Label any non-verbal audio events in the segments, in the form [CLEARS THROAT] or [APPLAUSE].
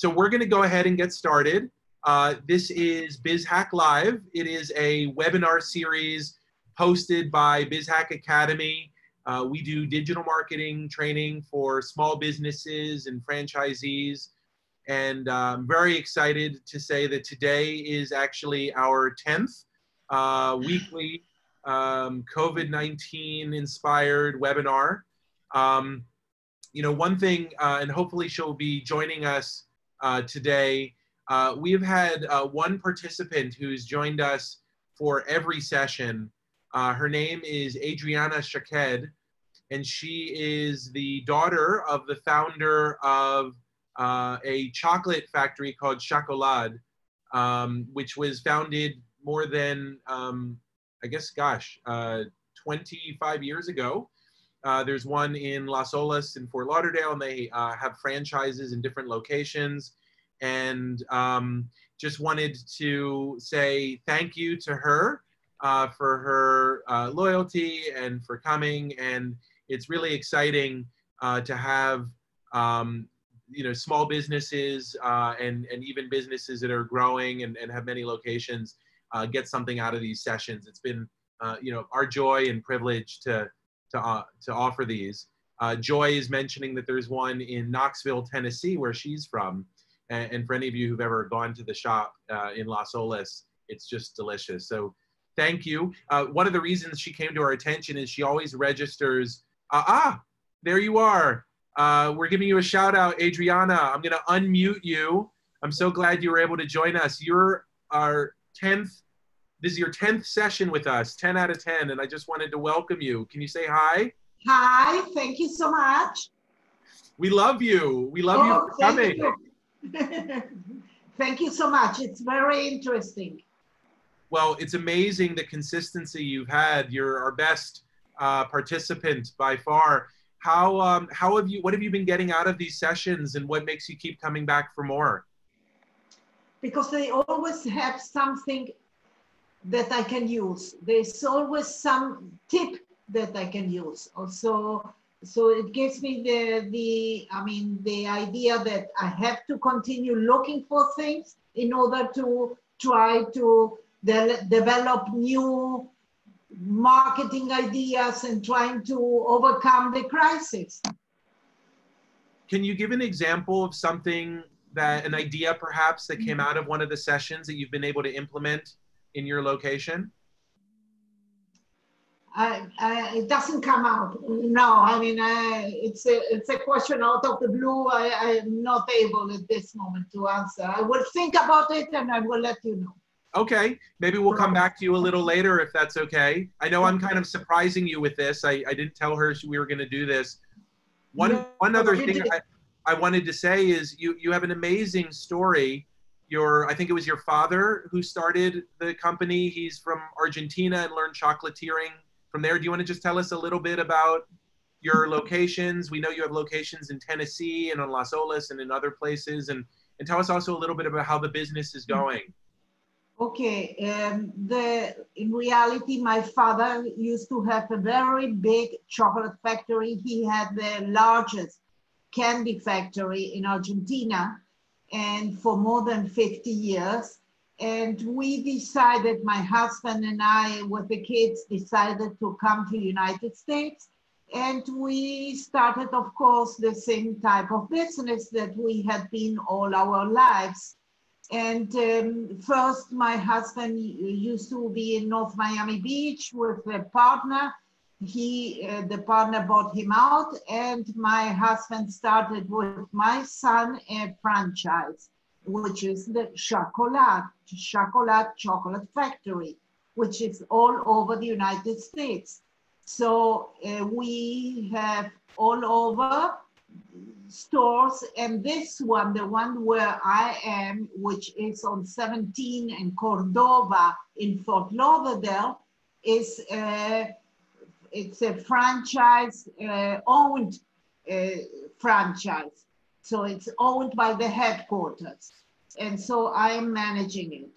So we're going to go ahead and get started. Uh, this is BizHack Live. It is a webinar series hosted by BizHack Academy. Uh, we do digital marketing training for small businesses and franchisees. And uh, I'm very excited to say that today is actually our 10th uh, weekly um, COVID 19 inspired webinar. Um, you know, one thing, uh, and hopefully she'll be joining us uh, today. Uh, we have had uh, one participant who's joined us for every session. Uh, her name is Adriana Shaked, and she is the daughter of the founder of uh, a chocolate factory called Chocolade, um, which was founded more than, um, I guess, gosh, uh, 25 years ago. Uh, there's one in Las Olas in Fort Lauderdale, and they uh, have franchises in different locations. And um, just wanted to say thank you to her uh, for her uh, loyalty and for coming. And it's really exciting uh, to have um, you know small businesses uh, and and even businesses that are growing and, and have many locations get something out of these sessions. It's been you know our joy and privilege to to, uh, to offer these. Uh, Joy is mentioning that there's one in Knoxville, Tennessee, where she's from. And, and for any of you who've ever gone to the shop uh, in Las Olas, it's just delicious. So thank you. Uh, one of the reasons she came to our attention is she always registers. Uh, ah, there you are. Uh, we're giving you a shout out, Adriana. I'm going to unmute you. I'm so glad you were able to join us. You're our 10th this is your 10th session with us, 10 out of 10, and I just wanted to welcome you. Can you say hi? Hi, thank you so much. We love you. We love oh, you for coming. You. [LAUGHS] thank you so much. It's very interesting. Well, it's amazing the consistency you've had. You're our best uh, participant by far. How um, how have you? What have you been getting out of these sessions, and what makes you keep coming back for more? Because they always have something that I can use. There's always some tip that I can use. Also, so it gives me the the I mean the idea that I have to continue looking for things in order to try to de develop new marketing ideas and trying to overcome the crisis. Can you give an example of something that an idea perhaps that came mm-hmm. out of one of the sessions that you've been able to implement in your location? I, I, it doesn't come out. No, I mean, I, it's a it's a question out of the blue. I, I'm not able at this moment to answer. I will think about it and I will let you know. Okay, maybe we'll come back to you a little later if that's okay. I know I'm kind of surprising you with this. I, I didn't tell her we were going to do this. One no, one other thing I, I wanted to say is you you have an amazing story your I think it was your father who started the company. He's from Argentina and learned chocolatiering from there. Do you want to just tell us a little bit about your locations? We know you have locations in Tennessee and on Las Olas and in other places, and and tell us also a little bit about how the business is going. Okay, um, the in reality, my father used to have a very big chocolate factory. He had the largest candy factory in Argentina and for more than 50 years. And we decided, my husband and I, with the kids, decided to come to United States. And we started, of course, the same type of business that we had been all our lives. And um, first, my husband used to be in North Miami Beach with a partner he uh, the partner bought him out and my husband started with my son a franchise which is the chocolate chocolate chocolate factory which is all over the united states. So uh, we have all over stores and this one the one where i am which is on 17 in cordova in fort lauderdale is uh, it's a franchise uh, owned uh, franchise. So it's owned by the headquarters. And so I am managing it.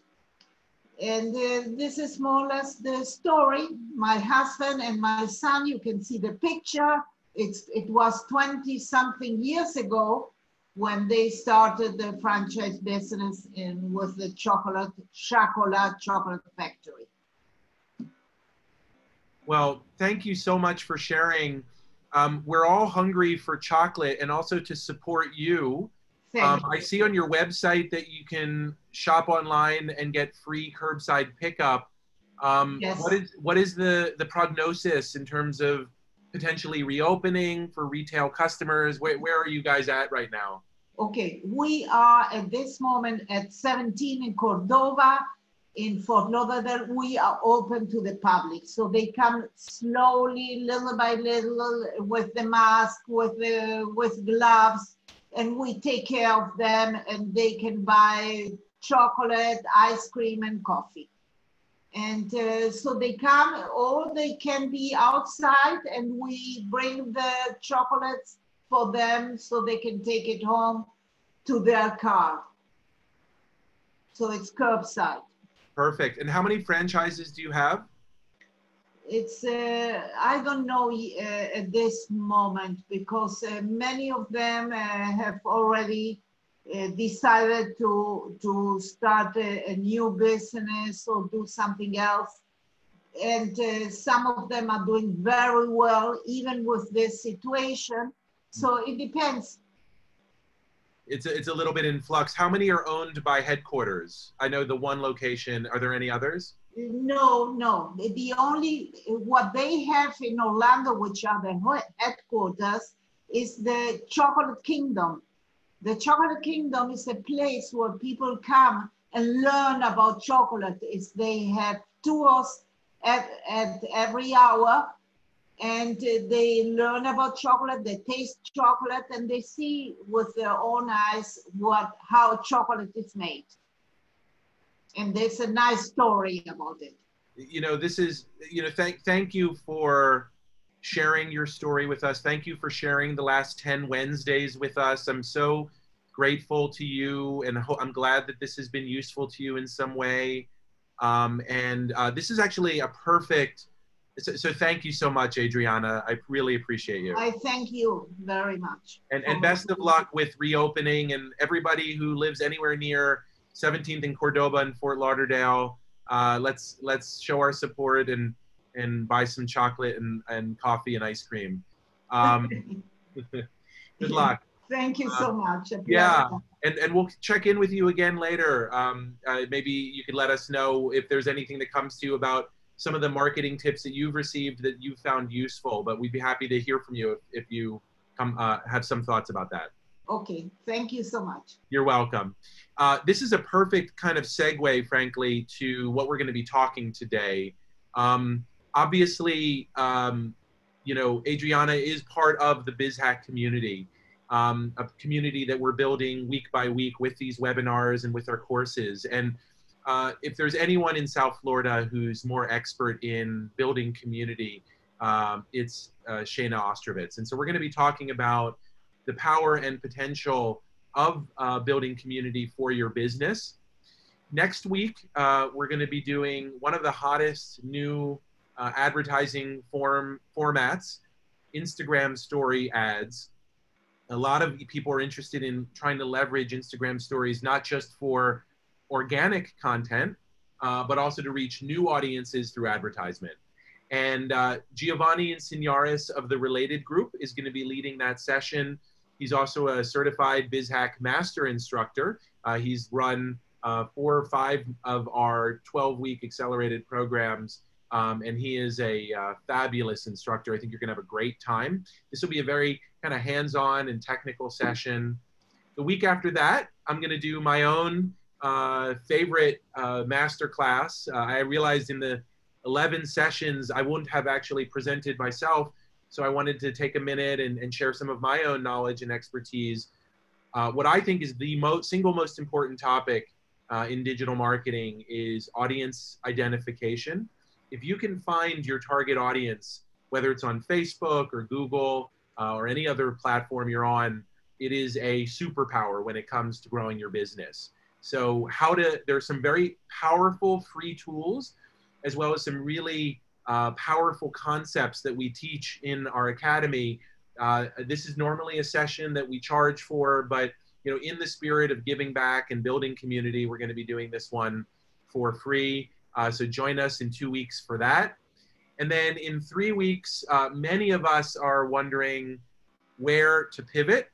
And uh, this is more or less the story. My husband and my son, you can see the picture. It's, it was 20 something years ago. when they started the franchise business in with the chocolate chocolate chocolate factory. Well, thank you so much for sharing. Um, we're all hungry for chocolate and also to support you. Um, I see on your website that you can shop online and get free curbside pickup. Um, yes. What is what is the the prognosis in terms of potentially reopening for retail customers? Where, where are you guys at right now? Okay, we are at this moment at 17 in Cordova. In Fort Lauderdale, we are open to the public. So they come slowly, little by little, with the mask, with the with gloves, and we take care of them, and they can buy chocolate, ice cream, and coffee. And uh, so they come, or they can be outside, and we bring the chocolates for them so they can take it home to their car. So it's curbside. Perfect. And how many franchises do you have? It's uh, I don't know uh, at this moment because uh, many of them uh, have already uh, decided to to start a, a, new business or do something else and uh, some of them are doing very well even with this situation so it depends it's a, it's a little bit in flux. How many are owned by headquarters? I know the one location. Are there any others? No no. The only what they have in orlando which are the headquarters is the chocolate kingdom. The Chocolate Kingdom is a place where people come and learn about chocolate. Is they have tours at, at every hour and they learn about chocolate, they taste chocolate, and they see with their own eyes what how chocolate is made. And there's a nice story about it. You know, this is you know, thank thank you for sharing your story with us. Thank you for sharing the last 10 Wednesdays with us. I'm so grateful to you and I'm glad that this has been useful to you in some way. Um, and uh, this is actually a perfect, so, so, thank you so much, Adriana. I really appreciate you. I thank you very much. And, and best of luck with reopening and everybody who lives anywhere near 17th and Cordova and Fort Lauderdale. Uh, let's let's show our support and and buy some chocolate and, and coffee and ice cream. Um, [LAUGHS] good luck. Thank you so much. Yeah, and, and we'll check in with you again later. Um, uh, maybe you could let us know if there's anything that comes to you about some of the marketing tips that you've received that you found useful. But we'd be happy to hear from you if, if you come uh, have some thoughts about that. Okay, thank you so much. You're welcome. Uh, this is a perfect kind of segue, frankly, to what we're going to be talking today. Um, obviously, um, you know, Adriana is part of the BizHack community, um, a community that we're building week by week with these webinars and with our courses. And uh, if there's anyone in South Florida who's more expert in building community, um, it's uh, Shana Ostrovitz. And so we're going to be talking about the power and potential of uh, building community for your business. Next week, uh, we're going to be doing one of the hottest new uh, advertising form formats, Instagram story ads. A lot of people are interested in trying to leverage Instagram stories, not just for organic content, uh, but also to reach new audiences through advertisement. And uh, Giovanni Insignaris of the Related Group is going to be leading that session. He's also a certified BizHack master instructor. Uh, he's run uh, four or five of our 12 week accelerated programs. Um, and he is a uh, fabulous instructor. I think you're going to have a great time. This will be a very kind of hands on and technical session. The week after that, I'm going to do my own uh, favorite uh, master class. Uh, I realized in the 11 sessions, I wouldn't have actually presented myself. So I wanted to take a minute and, and share some of my own knowledge and expertise. Uh, what I think is the most, single most important topic uh, in digital marketing is audience identification. If you can find your target audience, whether it's on Facebook or Google uh, or any other platform you're on, it is a superpower when it comes to growing your business. So, how to, there's some very powerful free tools, as well as some really uh, powerful concepts that we teach in our academy. Uh, this is normally a session that we charge for, but you know, in the spirit of giving back and building community, we're going to be doing this one for free. Uh, so join us in two weeks for that. And then in three weeks, uh, many of us are wondering where to pivot.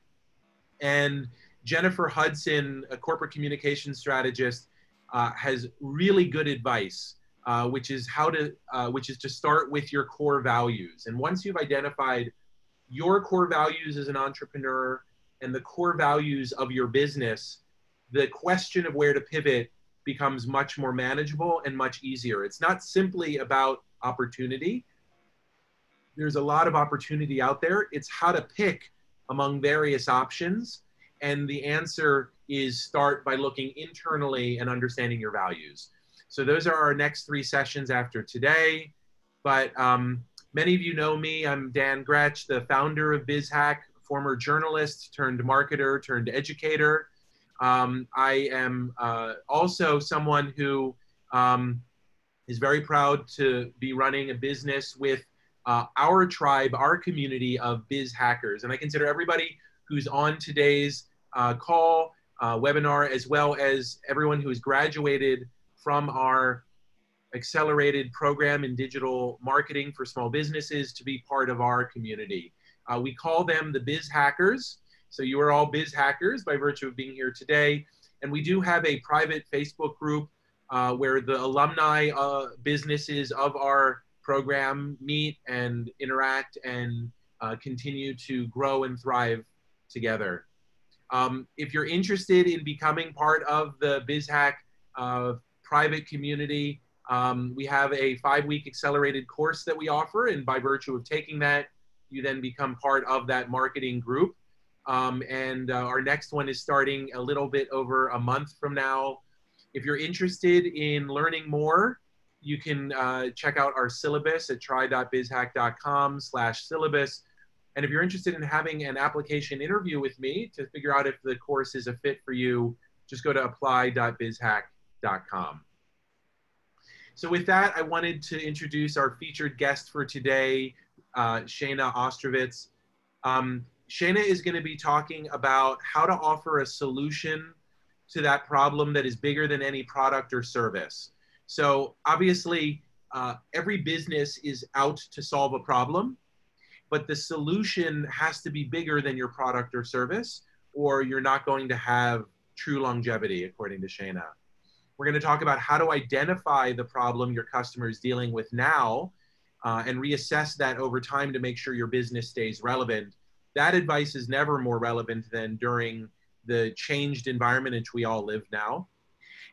And Jennifer Hudson, a corporate communication strategist, uh, has really good advice, uh, which is how to, uh, which is to start with your core values. And once you've identified your core values as an entrepreneur and the core values of your business, the question of where to pivot becomes much more manageable and much easier. It's not simply about opportunity. There's a lot of opportunity out there. It's how to pick among various options. And the answer is start by looking internally and understanding your values. So those are our next three sessions after today. But um, many of you know me. I'm Dan Grech, the founder of BizHack, former journalist turned marketer turned educator. Um, I am uh, also someone who um, is very proud to be running a business with uh, our tribe, our community of biz hackers. And I consider everybody who's on today's uh, call, uh, webinar, as well as everyone who has graduated from our accelerated program in digital marketing for small businesses to be part of our community. Uh, we call them the biz hackers. So you are all biz hackers by virtue of being here today. And we do have a private Facebook group uh, where the alumni uh, businesses of our program meet and interact and uh, continue to grow and thrive together. Um, if you're interested in becoming part of the BizHack uh, private community, um, we have a five week accelerated course that we offer. And by virtue of taking that, you then become part of that marketing group. Um, and uh, our next one is starting a little bit over a month from now. If you're interested in learning more, you can uh, check out our syllabus at try.bizhack.com slash syllabus. And if you're interested in having an application interview with me to figure out if the course is a fit for you, just go to apply.bizhack.com. So with that, I wanted to introduce our featured guest for today, uh, Shana Ostrovitz. Um, Shana is going to be talking about how to offer a solution to that problem that is bigger than any product or service. So obviously, uh, every business is out to solve a problem, but the solution has to be bigger than your product or service, or you're not going to have true longevity, according to Shana. We're going to talk about how to identify the problem your customer is dealing with now uh, and reassess that over time to make sure your business stays relevant. That advice is never more relevant than during the changed environment in which we all live now.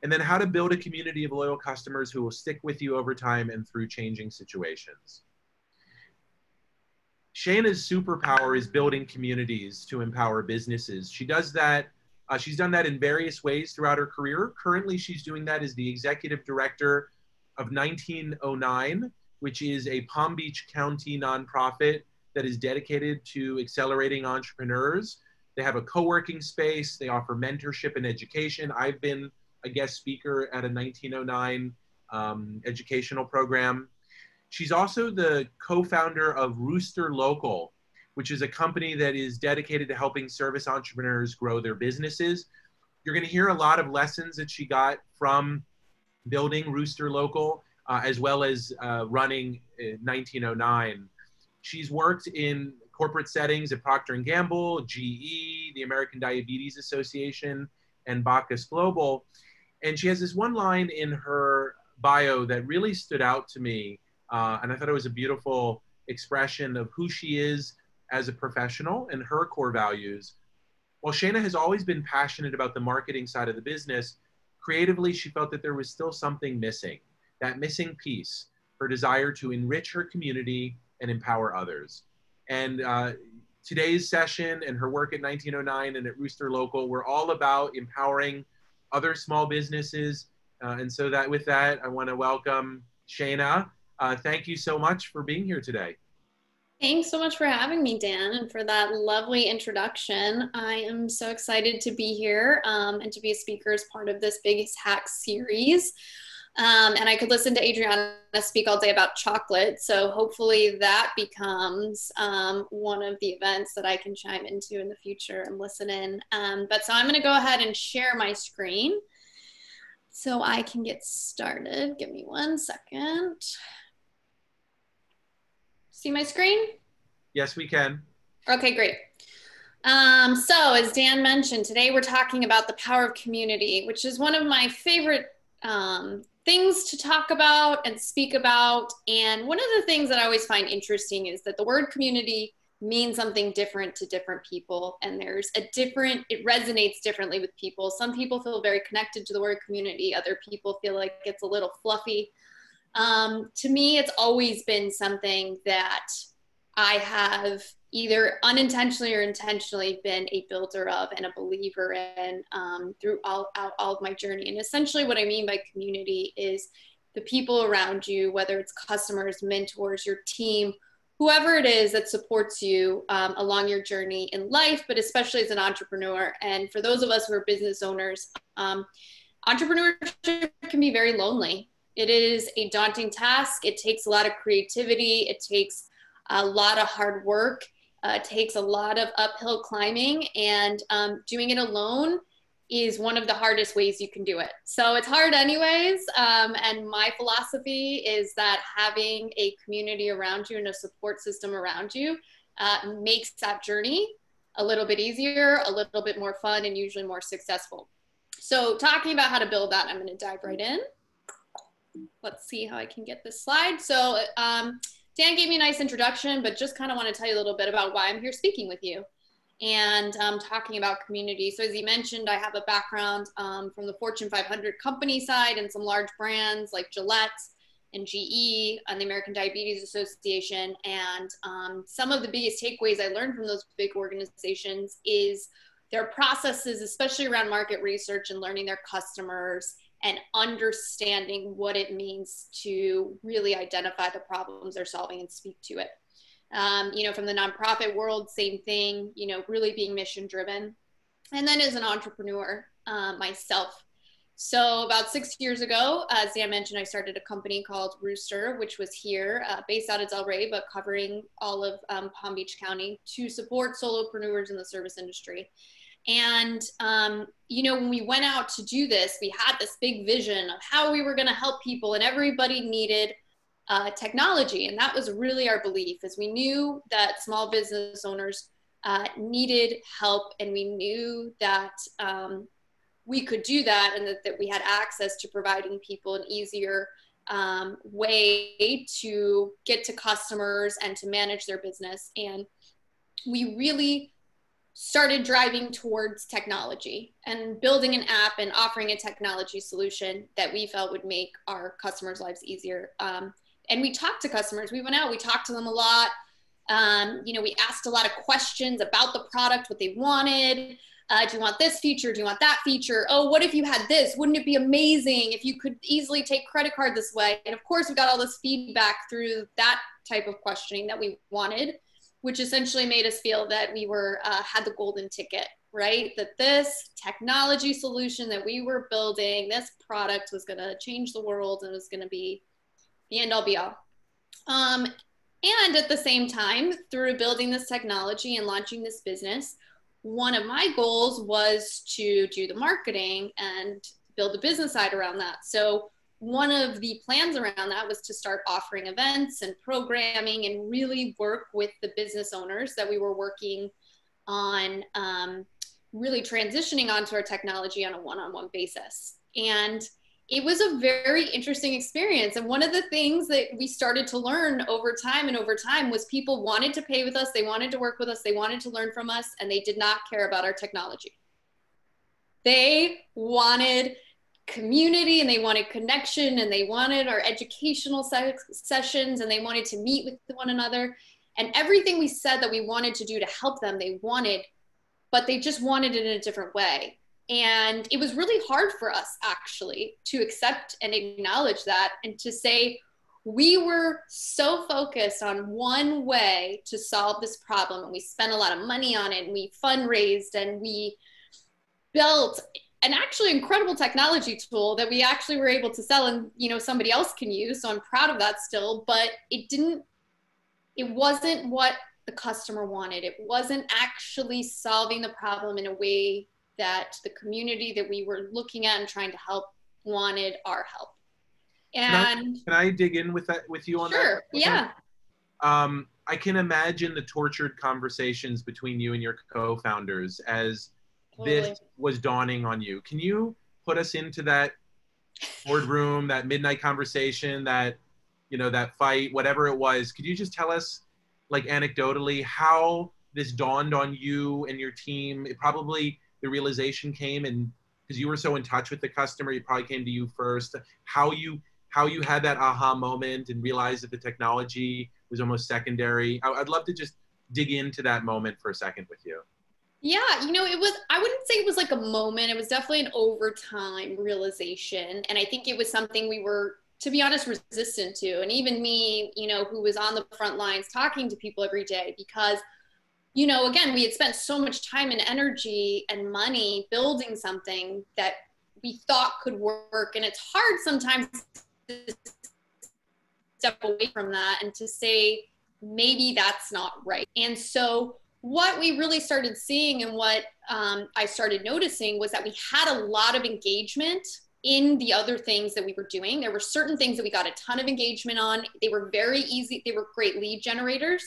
And then how to build a community of loyal customers who will stick with you over time and through changing situations. Shana's superpower is building communities to empower businesses. She does that, uh, she's done that in various ways throughout her career. Currently, she's doing that as the executive director of 1909, which is a Palm Beach County nonprofit that is dedicated to accelerating entrepreneurs they have a co-working space. They offer mentorship and education. I've been a guest speaker at a 1909 um, educational program. She's also the co-founder of Rooster Local, which is a company that is dedicated to helping service entrepreneurs grow their businesses. You're going to hear a lot of lessons that she got from building Rooster Local, uh, as well as uh, running 1909. She's worked in corporate settings at Procter & Gamble, GE, the American Diabetes Association, and Bacchus Global. And she has this one line in her bio that really stood out to me. Uh, and I thought it was a beautiful expression of who she is as a professional and her core values. While Shana has always been passionate about the marketing side of the business, creatively, she felt that there was still something missing. That missing piece, her desire to enrich her community and empower others. And uh, today's session and her work at 1909 and at Rooster Local were all about empowering other small businesses. Uh, and so that with that, I want to welcome Shana. Uh, thank you so much for being here today. Thanks so much for having me, Dan, and for that lovely introduction. I am so excited to be here um, and to be a speaker as part of this BizHack series. Um, and I could listen to Adriana speak all day about chocolate. So hopefully that becomes um, one of the events that I can chime into in the future and listen in. Um, but so I'm going to go ahead and share my screen so I can get started. Give me one second. See my screen? Yes, we can. Okay, great. Um, so, as Dan mentioned, today we're talking about the power of community, which is one of my favorite um, things to talk about and speak about. And one of the things that I always find interesting is that the word community means something different to different people. And there's a different, it resonates differently with people. Some people feel very connected to the word community, other people feel like it's a little fluffy. Um, to me, it's always been something that I have either unintentionally or intentionally been a builder of and a believer in um, throughout all, all of my journey. And essentially, what I mean by community is the people around you, whether it's customers, mentors, your team, whoever it is that supports you um, along your journey in life, but especially as an entrepreneur. And for those of us who are business owners, um, entrepreneurship can be very lonely. It is a daunting task. It takes a lot of creativity. It takes a lot of hard work uh, takes a lot of uphill climbing, and um, doing it alone is one of the hardest ways you can do it. So it's hard, anyways. Um, and my philosophy is that having a community around you and a support system around you uh, makes that journey a little bit easier, a little bit more fun, and usually more successful. So, talking about how to build that, I'm going to dive right in. Let's see how I can get this slide. So, um, Dan gave me a nice introduction, but just kind of want to tell you a little bit about why I'm here speaking with you and um, talking about community. So, as you mentioned, I have a background um, from the Fortune 500 company side and some large brands like Gillette and GE and the American Diabetes Association. And um, some of the biggest takeaways I learned from those big organizations is their processes, especially around market research and learning their customers and understanding what it means to really identify the problems they're solving and speak to it. Um, you know, from the nonprofit world, same thing, you know, really being mission driven. And then as an entrepreneur uh, myself. So, about six years ago, as Dan mentioned, I started a company called Rooster, which was here, uh, based out of Delray, but covering all of um, Palm Beach County to support solopreneurs in the service industry. And, um, you know, when we went out to do this, we had this big vision of how we were going to help people, and everybody needed uh, technology. And that was really our belief, is we knew that small business owners uh, needed help, and we knew that um, we could do that, and that, that we had access to providing people an easier um, way to get to customers and to manage their business. And we really started driving towards technology and building an app and offering a technology solution that we felt would make our customers' lives easier. Um, and we talked to customers. We went out, we talked to them a lot. Um, you know, we asked a lot of questions about the product, what they wanted. Uh, do you want this feature? Do you want that feature? Oh, what if you had this? Wouldn't it be amazing if you could easily take credit card this way? And of course, we got all this feedback through that type of questioning that we wanted which essentially made us feel that we were uh, had the golden ticket right? That this technology solution that we were building this product was going to change the world and was going to be the end all be all. Um, and at the same time through building this technology and launching this business one of my goals was to do the marketing and build a business side around that. So one of the plans around that was to start offering events and programming and really work with the business owners that we were working on um, really transitioning onto our technology on a one-on-one basis. And it was a very interesting experience. And one of the things that we started to learn over time and over time was people wanted to pay with us they wanted to work with us they wanted to learn from us and they did not care about our technology. They wanted community and they wanted connection and they wanted our educational se- sessions and they wanted to meet with one another. And everything we said that we wanted to do to help them they wanted but they just wanted it in a different way. And it was really hard for us actually to accept and acknowledge that and to say we were so focused on one way to solve this problem. And we spent a lot of money on it and we fundraised and we built an actually incredible technology tool that we actually were able to sell and you know somebody else can use so i'm proud of that still but it didn't it wasn't what the customer wanted. It wasn't actually solving the problem in a way that the community that we were looking at and trying to help wanted our help. And can I, can I dig in with that with you on sure, that? Sure yeah. Um, i can imagine the tortured conversations between you and your co-founders as this was dawning on you. Can you put us into that boardroom, that midnight conversation, that you know, that fight, whatever it was? Could you just tell us, like anecdotally, how this dawned on you and your team? It probably the realization came and because you were so in touch with the customer, it probably came to you first. How you how you had that aha moment and realized that the technology was almost secondary. I'd love to just dig into that moment for a second with you. Yeah, you know, it was, I wouldn't say it was like a moment. It was definitely an overtime realization. And I think it was something we were, to be honest, resistant to. And even me, you know, who was on the front lines talking to people every day because, you know, again, we had spent so much time and energy and money building something that we thought could work. And it's hard sometimes to step away from that and to say, maybe that's not right. And so, what we really started seeing and what um, I started noticing was that we had a lot of engagement in the other things that we were doing. There were certain things that we got a ton of engagement on. They were very easy, they were great lead generators.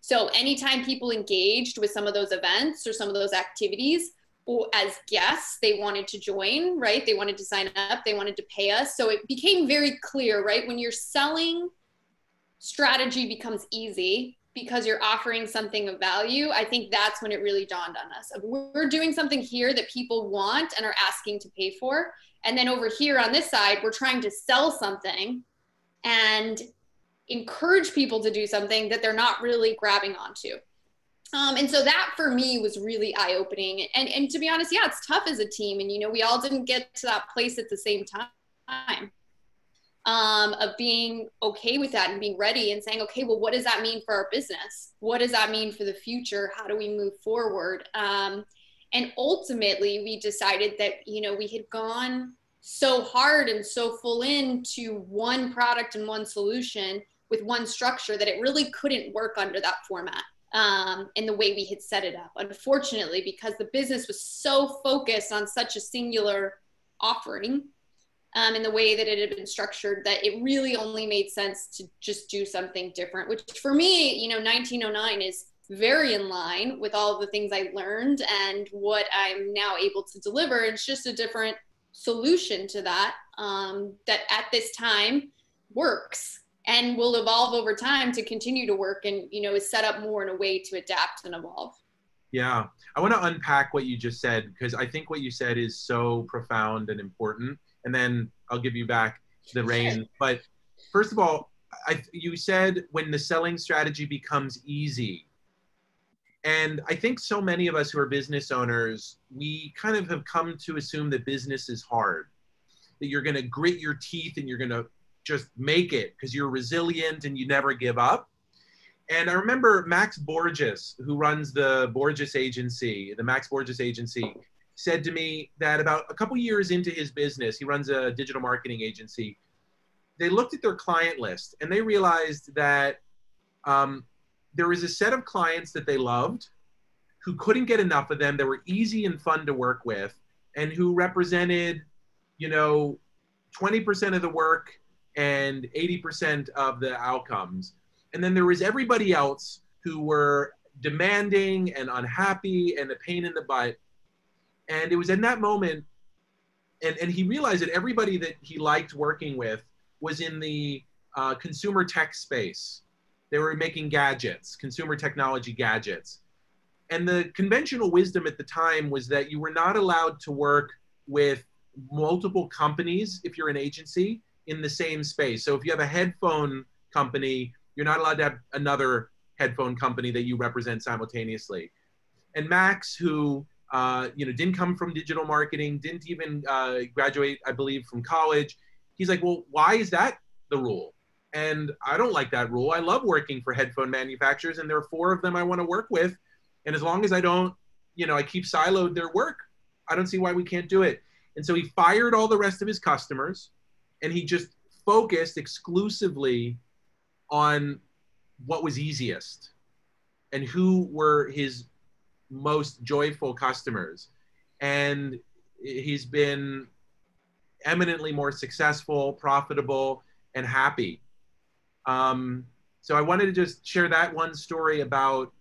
So anytime people engaged with some of those events or some of those activities, or as guests, they wanted to join, right? They wanted to sign up, they wanted to pay us. So it became very clear, right? When you're selling, strategy becomes easy because you're offering something of value, I think that's when it really dawned on us. We're doing something here that people want and are asking to pay for. And then over here on this side, we're trying to sell something and encourage people to do something that they're not really grabbing onto. Um, and so that for me was really eye opening. And, and to be honest, yeah, it's tough as a team. And, you know, we all didn't get to that place at the same time um, of being okay with that and being ready and saying, okay, well, what does that mean for our business? What does that mean for the future? How do we move forward? Um, and ultimately, we decided that, you know, we had gone so hard and so full into one product and one solution with one structure that it really couldn't work under that format um, in the way we had set it up. Unfortunately, because the business was so focused on such a singular offering um, in the way that it had been structured that it really only made sense to just do something different which for me you know 1909 is very in line with all the things i learned and what i'm now able to deliver. It's just a different solution to that um, that at this time works and will evolve over time to continue to work and you know is set up more in a way to adapt and evolve. Yeah. I want to unpack what you just said because i think what you said is so profound and important and then I'll give you back the rein. But first of all, I, you said when the selling strategy becomes easy. And I think so many of us who are business owners, we kind of have come to assume that business is hard, that you're going to grit your teeth and you're going to just make it because you're resilient and you never give up. And I remember Max Borges, who runs the Borges Agency, the Max Borges Agency, said to me that about a couple years into his business, he runs a digital marketing agency. They looked at their client list and they realized that um, there was a set of clients that they loved who couldn't get enough of them that were easy and fun to work with and who represented you know 20% of the work and 80% of the outcomes and then there was everybody else who were demanding and unhappy and a pain in the butt and it was in that moment, and, and he realized that everybody that he liked working with was in the uh, consumer tech space. They were making gadgets, consumer technology gadgets. And the conventional wisdom at the time was that you were not allowed to work with multiple companies if you're an agency in the same space. So if you have a headphone company, you're not allowed to have another headphone company that you represent simultaneously. And Max, who uh, you know, didn't come from digital marketing, didn't even uh, graduate, I believe, from college. He's like, well, why is that the rule? And I don't like that rule. I love working for headphone manufacturers, and there are four of them I want to work with. And as long as I don't, you know, I keep siloed their work, I don't see why we can't do it. And so he fired all the rest of his customers and he just focused exclusively on what was easiest and who were his most joyful customers. And he's been eminently more successful, profitable, and happy. Um, so I wanted to just share that one story about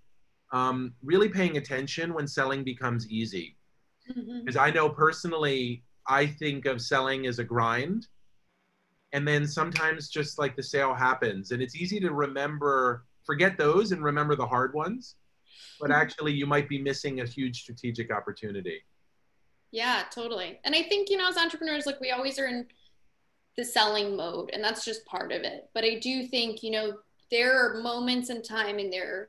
um, really paying attention when selling becomes easy. Because mm-hmm. I know personally, I think of selling as a grind. And then sometimes just like the sale happens, and it's easy to remember, forget those and remember the hard ones. But actually, you might be missing a huge strategic opportunity. Yeah, totally. And I think, you know, as entrepreneurs, like we always are in the selling mode, and that's just part of it. But I do think, you know, there are moments in time and there are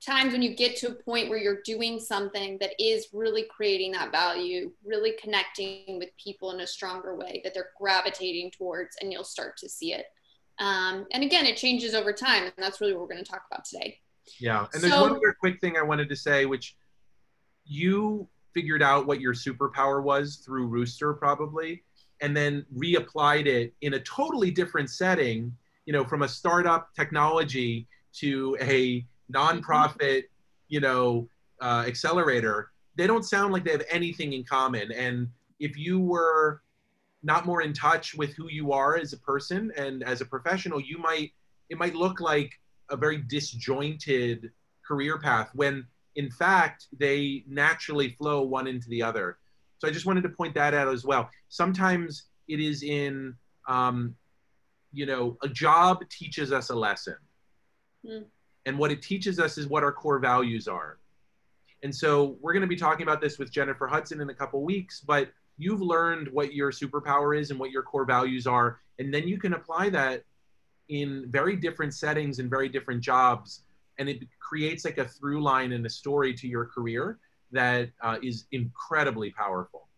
times when you get to a point where you're doing something that is really creating that value, really connecting with people in a stronger way that they're gravitating towards, and you'll start to see it. Um, and again, it changes over time, and that's really what we're going to talk about today. Yeah, and there's one other quick thing I wanted to say, which you figured out what your superpower was through Rooster, probably, and then reapplied it in a totally different setting. You know, from a startup technology to a nonprofit, you know, uh, accelerator, they don't sound like they have anything in common. And if you were not more in touch with who you are as a person and as a professional, you might it might look like a very disjointed career path when in fact they naturally flow one into the other. So I just wanted to point that out as well. Sometimes it is in um, you know a job teaches us a lesson. Mm. And what it teaches us is what our core values are. And so we're going to be talking about this with Jennifer Hudson in a couple weeks, but you've learned what your superpower is and what your core values are. And then you can apply that in very different settings and very different jobs. And it creates like a through line and a story to your career that uh, is incredibly powerful.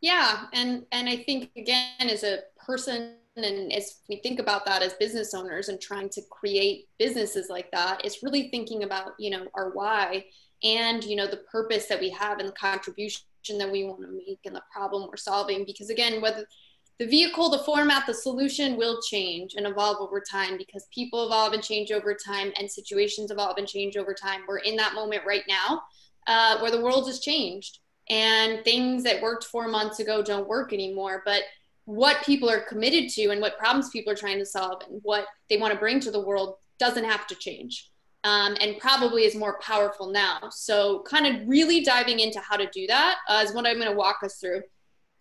Yeah. And, and I think, again, as a person and as we think about that as business owners and trying to create businesses like that it's really thinking about you know our why and you know the purpose that we have and the contribution that we want to make and the problem we're solving because again whether the vehicle the format the solution will change and evolve over time because people evolve and change over time and situations evolve and change over time we're in that moment right now uh, where the world has changed and things that worked four months ago don't work anymore but what people are committed to and what problems people are trying to solve and what they want to bring to the world doesn't have to change um, and probably is more powerful now. So, kind of really diving into how to do that uh, is what I'm going to walk us through.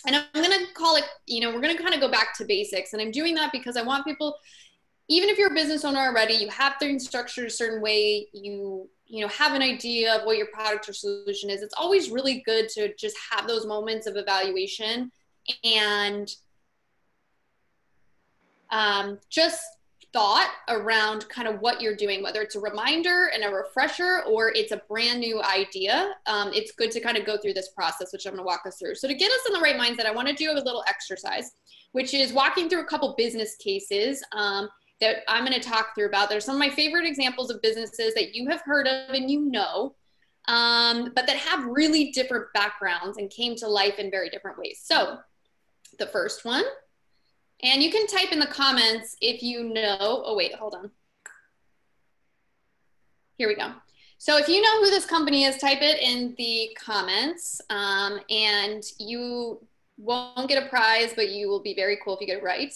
And I'm going to call it, you know, we're going to kind of go back to basics. And I'm doing that because I want people, even if you're a business owner already, you have things structured a certain way, you you know have an idea of what your product or solution is it's always really good to just have those moments of evaluation and um, just thought around kind of what you're doing, whether it's a reminder and a refresher or it's a brand new idea. Um, it's good to kind of go through this process, which I'm going to walk us through. So, to get us in the right mindset, I want to do a little exercise, which is walking through a couple business cases. Um, that I'm going to talk through about. There's some of my favorite examples of businesses that you have heard of and you know, um, but that have really different backgrounds and came to life in very different ways. So, the first one and you can type in the comments if you know. Oh, wait, hold on. Here we go. So if you know who this company is, type it in the comments. Um, and you won't get a prize, but you will be very cool if you get it right.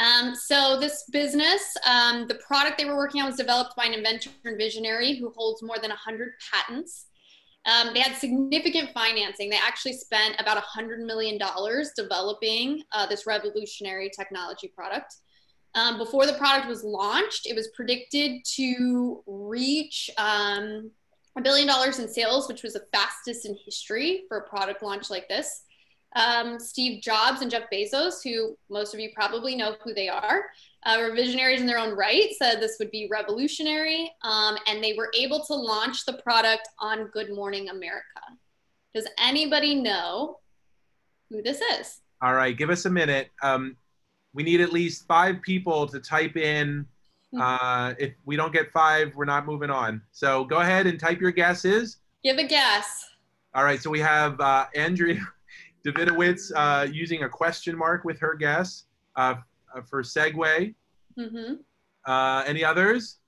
Um, so this business, um, the product they were working on was developed by an inventor and visionary who holds more than 100 patents. Um, they had significant financing. They actually spent about $100 million developing uh, this revolutionary technology product. Um, before the product was launched, it was predicted to reach um, a billion dollars in sales, which was the fastest in history for a product launch like this. Um, Steve Jobs and Jeff Bezos, who most of you probably know who they are, uh, were visionaries in their own right, said this would be revolutionary, um, and they were able to launch the product on Good Morning America. Does anybody know who this is? All right, give us a minute. Um, we need at least five people to type in. Hmm. Uh, if we don't get five, we're not moving on. So go ahead and type your guesses. Give a guess. All right, so we have uh, Andrea, [LAUGHS] Davidowitz uh, using a question mark with her guess uh, uh, for Segway. hmm Uh, any others?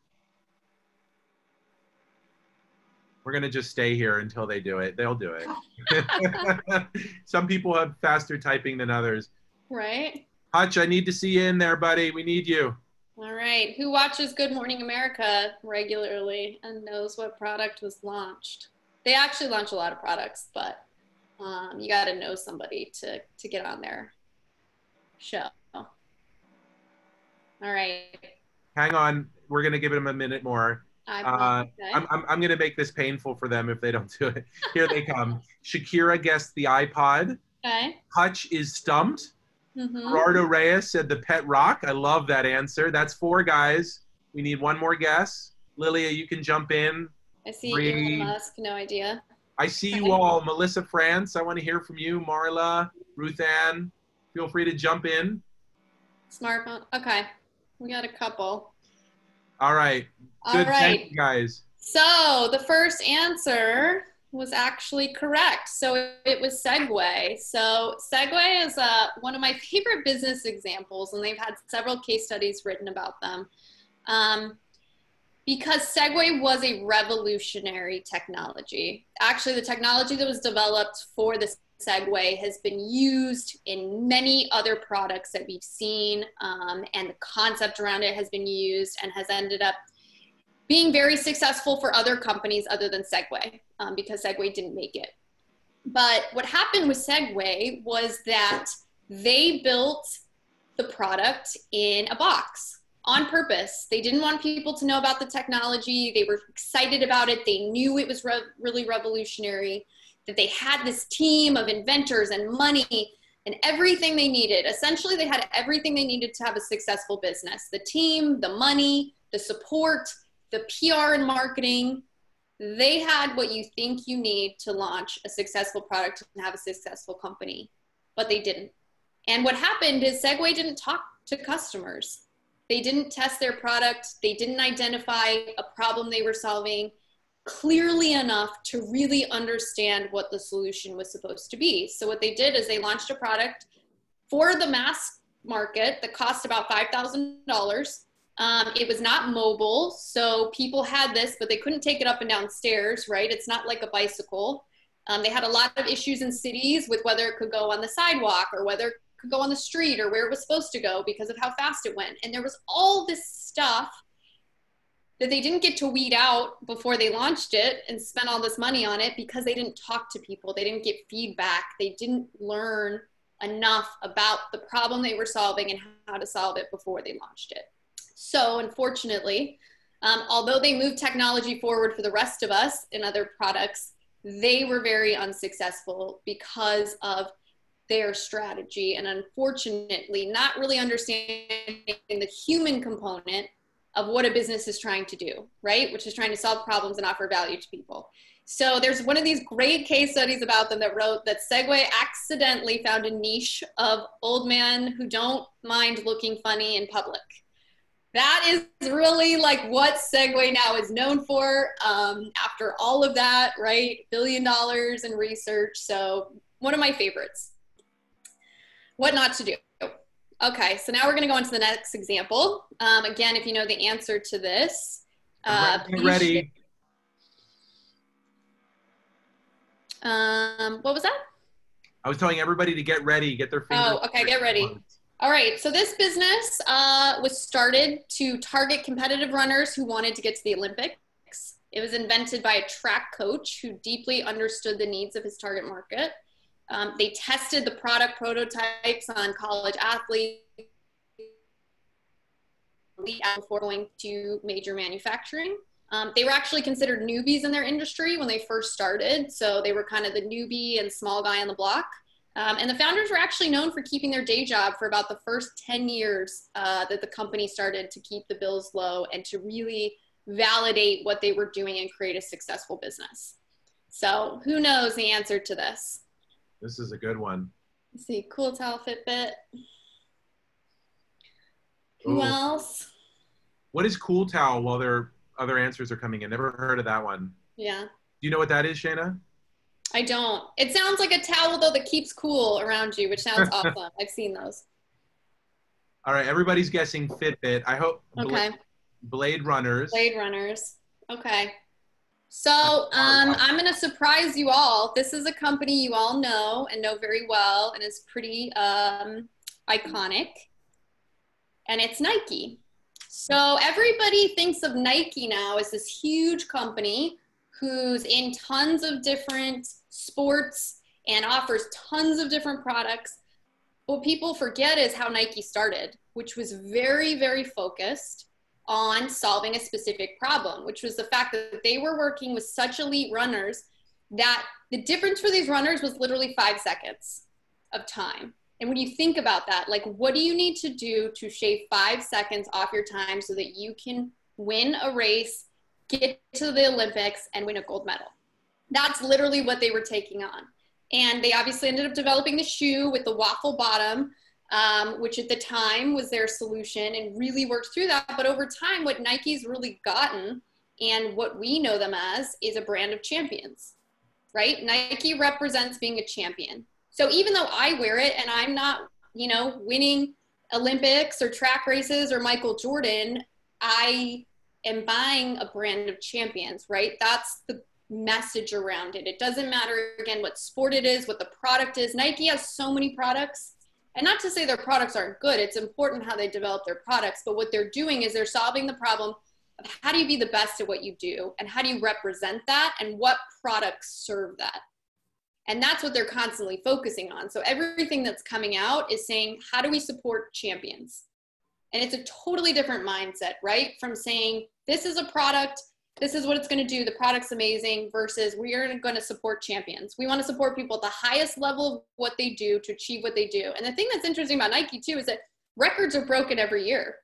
We're gonna just stay here until they do it. They'll do it. [LAUGHS] [LAUGHS] Some people have faster typing than others. Right. Hutch, I need to see you in there, buddy. We need you. All right. Who watches Good Morning America regularly and knows what product was launched? They actually launch a lot of products, but um, you got to know somebody to to get on their show. All right. Hang on. We're gonna give them a minute more. I'm, Uh. I'm, I'm, I'm gonna make this painful for them if they don't do it. [LAUGHS] Here they come. Shakira guessed the iPod. okay. Hutch is stumped. Mhm. Gerardo Reyes said the pet rock. I love that answer. That's four guys. We need one more guess. Lilia, you can jump in. I see. Elon Musk. No idea. I see you all. Melissa France, I want to hear from you. Marla, Ruth Ann, feel free to jump in. Smartphone. Okay. We got a couple. All right. All Good. right. Thank you guys. So the first answer was actually correct. So it was Segway. So Segway is uh, one of my [LAUGHS] favorite business examples, and they've had several case studies written about them. Um, because Segway was a revolutionary technology. Actually, the technology that was developed for the Segway has been used in many other products that we've seen, um, and the concept around it has been used and has ended up being very successful for other companies other than Segway um, because Segway didn't make it. But what happened with Segway was that they built the product in a box on purpose. They didn't want people to know about the technology. They were excited about it. They knew it was re- really revolutionary, that they had this team of inventors and money and everything they needed. Essentially, they had everything they needed to have a successful business the team, the money, the support, the PR and marketing. They had what you think you need to launch a successful product and have a successful company, but they didn't. And what happened is Segway didn't talk to customers. They didn't test their product. They didn't identify a problem they were solving clearly enough to really understand what the solution was supposed to be. So, what they did is they launched a product for the mass market that cost about $5,000. Um, it was not mobile, so people had this, but they couldn't take it up and down stairs, right? It's not like a bicycle. Um, they had a lot of issues in cities with whether it could go on the sidewalk or whether it could go on the street or where it was supposed to go because of how fast it went. And there was all this stuff that they didn't get to weed out before they launched it and spent all this money on it because they didn't talk to people. They didn't get feedback. They didn't learn enough about the problem they were solving and how to solve it before they launched it. So, unfortunately, um, although they moved technology forward for the rest of us in other products, they were very unsuccessful because of their strategy and unfortunately not really understanding the human component of what a business is trying to do, right? Which is trying to solve problems and offer value to people. So there's one of these great case studies about them that wrote that Segway accidentally found a niche of old men who don't mind looking funny in public. That is really like what Segway now is known for. Um, after all of that, right? Billion dollars in research. So one of my favorites. What not to do. Okay, so now we're going to go on to the next example. Um, again, if you know the answer to this, uh, please ready. Um, what was that? I was telling everybody to get ready, get their fingers. Oh, okay, get ready. All right, so this business uh, was started to target competitive runners who wanted to get to the Olympics. It was invented by a track coach who deeply understood the needs of his target market. Um, they tested the product prototypes on college athletes before going to major manufacturing. Um, they were actually considered newbies in their industry when they first started. So they were kind of the newbie and small guy on the block. Um, and the founders were actually known for keeping their day job for about the first 10 years uh, that the company started to keep the bills low and to really validate what they were doing and create a successful business. So who knows the answer to this? This is a good one. Let's see, Cool Towel Fitbit. Who Ooh. else? What is Cool Towel while their other answers are coming in? Never heard of that one. Yeah. Do you know what that is, Shana? I don't. It sounds like a towel though that keeps cool around you, which sounds [LAUGHS] awesome. I've seen those. All right, everybody's guessing Fitbit. I hope Okay. Blade, Blade Runners. Blade Runners. Okay. So um, I'm going to surprise you all. This is a company you all know and know very well and is pretty um, iconic. And it's Nike. So everybody thinks of Nike now as this huge company who's in tons of different sports and offers tons of different products. What people forget is how Nike started, which was very, very focused on solving a specific problem, which was the fact that they were working with such elite runners that the difference for these runners was literally five seconds of time. And when you think about that, like what do you need to do to shave five seconds off your time so that you can win a race, get to the Olympics, and win a gold medal? That's literally what they were taking on. And they obviously ended up developing the shoe with the waffle bottom, um, which at the time was their solution and really worked through that. But over time, what Nike's really gotten and what we know them as is a brand of champions, right? Nike represents being a champion. So even though I wear it and I'm not, you know, winning Olympics or track races or Michael Jordan, I am buying a brand of champions, right? That's the message around it. It doesn't matter, again, what sport it is, what the product is. Nike has so many products. And not to say their products aren't good, it's important how they develop their products. But what they're doing is they're solving the problem of how do you be the best at what you do and how do you represent that and what products serve that. And that's what they're constantly focusing on. So everything that's coming out is saying, how do we support champions? And it's a totally different mindset, right? From saying, this is a product, this is what it's going to do, the product's amazing, versus we are going to support champions. We want to support people at the highest level of what they do to achieve what they do. And the thing that's interesting about Nike, too, is that records are broken every year,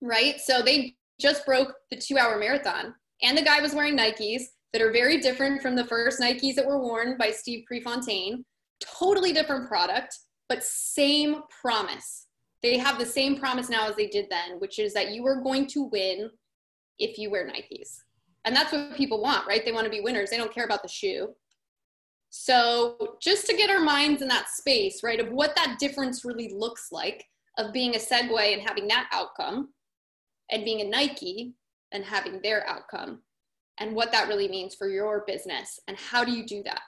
right? So they just broke the two hour marathon, and the guy was wearing Nikes that are very different from the first Nikes that were worn by Steve Prefontaine. Totally different product, but same promise. They have the same promise now as they did then, which is that you are going to win if you wear Nikes. And that's what people want, right? They want to be winners. They don't care about the shoe. So, just to get our minds in that space, right, of what that difference really looks like of being a Segway and having that outcome, and being a Nike and having their outcome, and what that really means for your business, and how do you do that?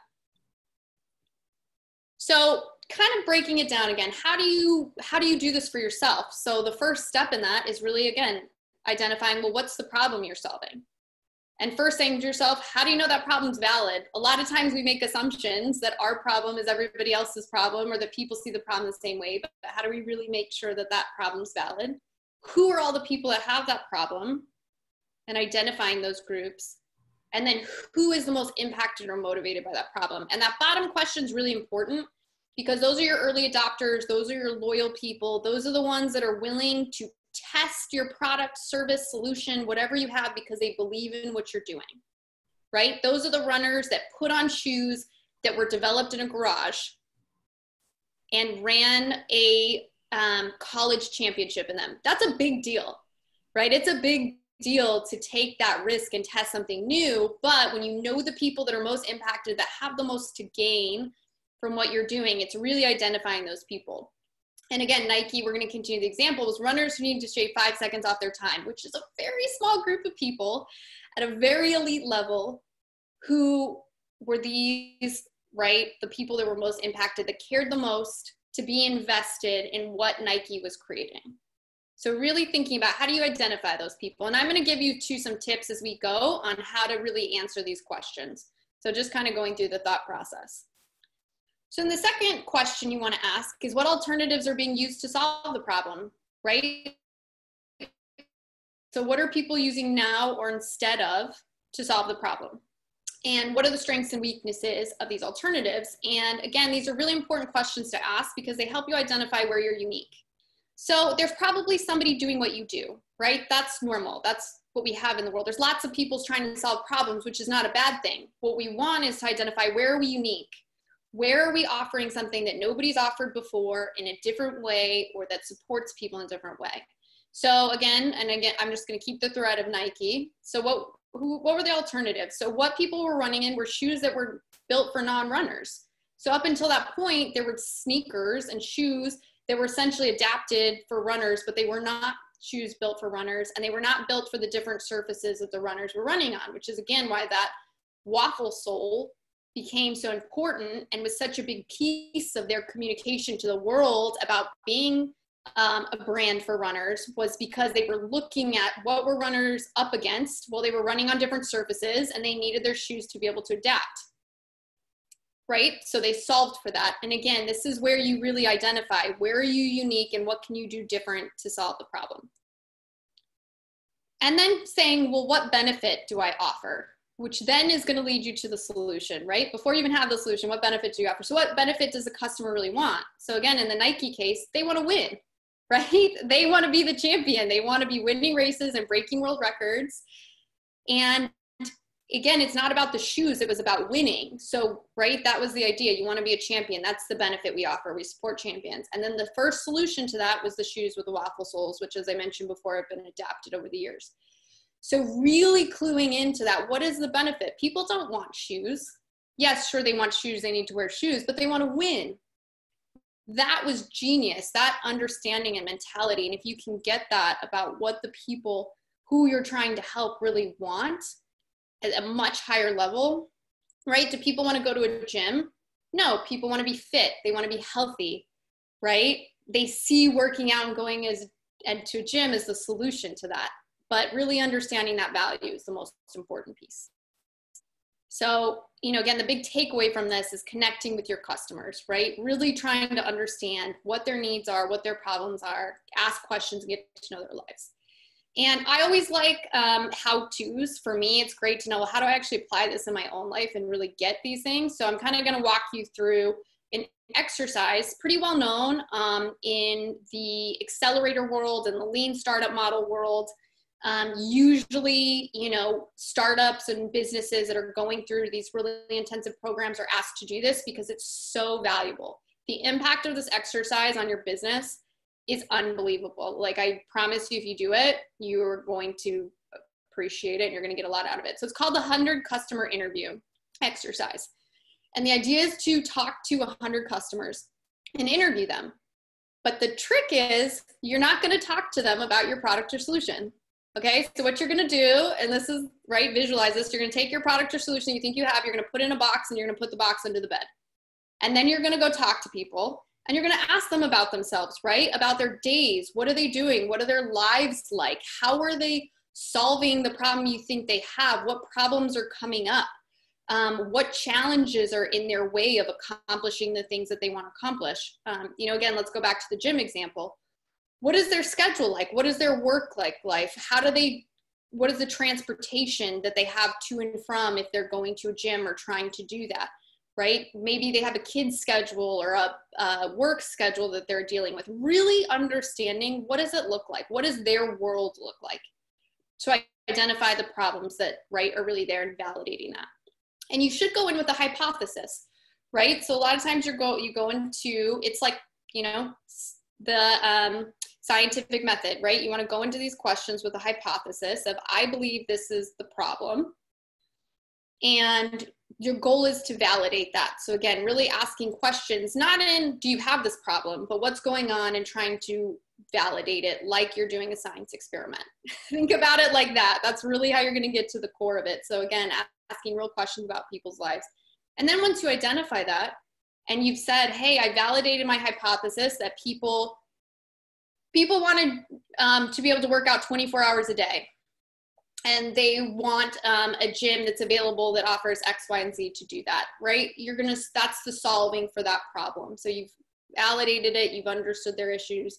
So, kind of breaking it down again, how do you how do you do this for yourself? So, the first step in that is really again identifying well, what's the problem you're solving? And first saying to yourself, how do you know that problem's valid? A lot of times we make assumptions that our problem is everybody else's problem or that people see the problem the same way, but how do we really make sure that that problem's valid? Who are all the people that have that problem? And identifying those groups. And then who is the most impacted or motivated by that problem? And that bottom question is really important because those are your early adopters, those are your loyal people, those are the ones that are willing to test your product, service, solution, whatever you have, because they believe in what you're doing, right? Those are the runners that put on shoes that were developed in a garage and ran a um, college championship in them. That's a big deal, right? It's a big deal to take that risk and test something new. But when you know the people that are most impacted, that have the most to gain from what you're doing, it's really identifying those people. And again, Nike, we're going to continue the example, was runners who need to shave five seconds off their time, which is a very small group of people at a very elite level who were these, right, the people that were most impacted, that cared the most to be invested in what Nike was creating. So really thinking about how do you identify those people? And I'm going to give you two some tips as we go on how to really answer these questions. So just kind of going through the thought process. So then the second question you want to ask is what alternatives are being used to solve the problem, right? So what are people using now or instead of to solve the problem? And what are the strengths and weaknesses of these alternatives? And again, these are really important questions to ask because they help you identify where you're unique. So there's probably somebody doing what you do, right? That's normal. That's what we have in the world. There's lots of people trying to solve problems, which is not a bad thing. What we want is to identify where are we unique? Where are we offering something that nobody's offered before in a different way or that supports people in a different way so again and again i'm just going to keep the thread of nike so what who, what were the alternatives? So what people were running in were shoes that were built for non-runners. So up until that point, there were sneakers and shoes that were essentially adapted for runners, but they were not shoes built for runners and they were not built for the different surfaces that the runners were running on, which is again why that waffle sole became so important and was such a big piece of their communication to the world about being um, a brand for runners was because they were looking at what were runners up against well they were running on different surfaces and they needed their shoes to be able to adapt. Right? So they solved for that. And again this is where you really identify where are you unique and what can you do different to solve the problem. And then saying well what benefit do i offer which then is going to lead you to the solution, right? Before you even have the solution, what benefit do you offer? So, what benefit does the customer really want? So, again, in the Nike case, they want to win, [LAUGHS] right? They want to be the champion. They want to be winning races and breaking world records. And again, it's not about the shoes, it was about winning. So, right, that was the idea. You want to be a champion. That's the benefit we offer. We support champions. And then the first solution to that was the shoes with the waffle soles, which, as I mentioned before, have been adapted over the years. So, really cluing into that what is the benefit? People don't want shoes. Yes, sure, they want shoes, they need to wear shoes, but they want to win. That was genius, that understanding and mentality. And if you can get that about what the people who you're trying to help really want at a much higher level, right? Do people want to go to a gym? No, people want to be fit, they want to be healthy, right? They see working out and going as and to a gym as the solution to that but really understanding that value is the most important piece. So, you know, again, the big takeaway from this is connecting with your customers, right? Really trying to understand what their needs are, what their problems are, ask questions, and get to know their lives. And I always like um, how to's. For me, it's great to know well, how do I actually apply this in my own life and really get these things. So I'm kind of going to walk you through an exercise, pretty well known um, in the accelerator world and the lean startup model world. Um, usually, you know, startups and businesses that are going through these really intensive programs are asked to do this because it's so valuable. The impact of this exercise on your business is unbelievable. Like, I promise you, if you do it, you're going to appreciate it and you're going to get a lot out of it. So, it's called the 100 customer interview exercise. And the idea is to talk to 100 customers and interview them. But the trick is, you're not going to talk to them about your product or solution Okay, so what you're gonna do, and this is right, visualize this, you're gonna take your product or solution you think you have, you're gonna put in a box and you're gonna put the box under the bed. And then you're gonna go talk to people and you're gonna ask them about themselves, right? About their days. What are they doing? What are their lives like? How are they solving the problem you think they have? What problems are coming up? Um, what challenges are in their way of accomplishing the things that they want to accomplish? Um, you know, again, let's go back to the gym example what is their schedule like? What is their work like life? How do they what is the transportation that they have to and from if they're going to a gym or trying to do that right? Maybe they have a kid's schedule or a, work schedule that they're dealing with. Really understanding what does it look like? What does their world look like to identify the problems that right are really there and validating that? And you should go in with a hypothesis right? So a lot of times you go you go into it's like you know the um, scientific method, right? You want to go into these questions with a hypothesis of, I believe this is the problem. And your goal is to validate that. So, again, really asking questions, not in, do you have this problem, but what's going on and trying to validate it like you're doing a science experiment. [LAUGHS] Think about it like that. That's really how you're going to get to the core of it. So, again, asking real questions about people's lives. And then once you identify that, and you've said, hey, I validated my hypothesis that people people wanted um, to be able to work out 24 hours a day. And they want um, a gym that's available that offers x y and z to do that right? You're gonna that's the solving for that problem. So you've validated it you've understood their issues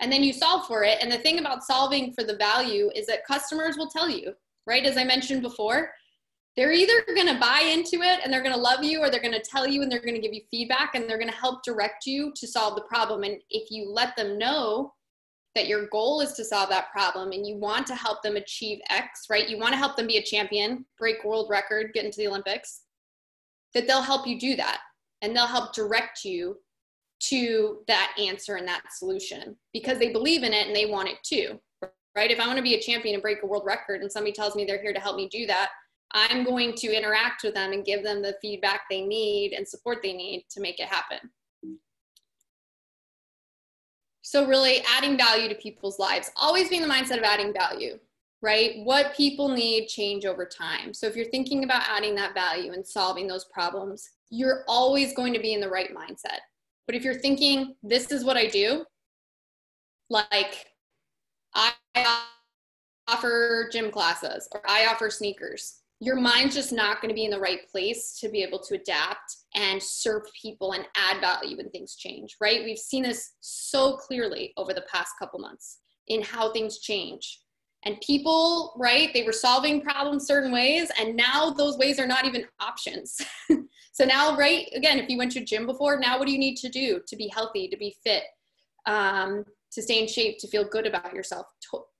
and then you solve for it. And the thing about solving for the value is that customers will tell you right? As i mentioned before they're either going to buy into it and they're going to love you or they're going to tell you and they're going to give you feedback and they're going to help direct you to solve the problem. And if you let them know that your goal is to solve that problem and you want to help them achieve x right? You want to help them be a champion break world record get into the olympics that they'll help you do that. And they'll help direct you to that answer and that solution because they believe in it and they want it too right? If I want to be a champion and break a world record and somebody tells me they're here to help me do that, I'm going to interact with them and give them the feedback they need and support they need to make it happen. So, really adding value to people's lives, always being the mindset of adding value, right? What people need change over time. So, if you're thinking about adding that value and solving those problems, you're always going to be in the right mindset. But if you're thinking, this is what I do, like I offer gym classes or I offer sneakers, your mind's just not going to be in the right place to be able to adapt and serve people and add value when things change, right? We've seen this so clearly over the past couple months in how things change. And people, right, they were solving problems certain ways, and now those ways are not even options. [LAUGHS] so now, right, again, if you went to gym before, now what do you need to do to be healthy, to be fit, um, to stay in shape, to feel good about yourself?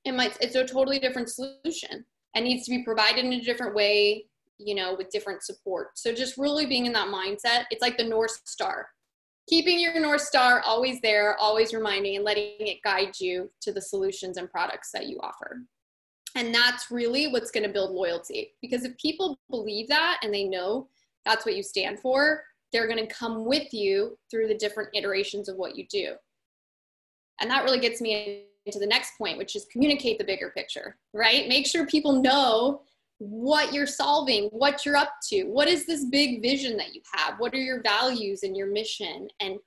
It might, it's a totally different solution and needs to be provided in a different way, you know, with different support. So just really being in that mindset, it's like the North Star. Keeping your North Star always there, always reminding and letting it guide you to the solutions and products that you offer. And that's really what's going to build loyalty. Because if people believe that and they know that's what you stand for, they're going to come with you through the different iterations of what you do. And that really gets me into the next point, which is communicate the bigger picture, right? Make sure people know what you're solving, what you're up to, what is this big vision that you have, what are your values and your mission and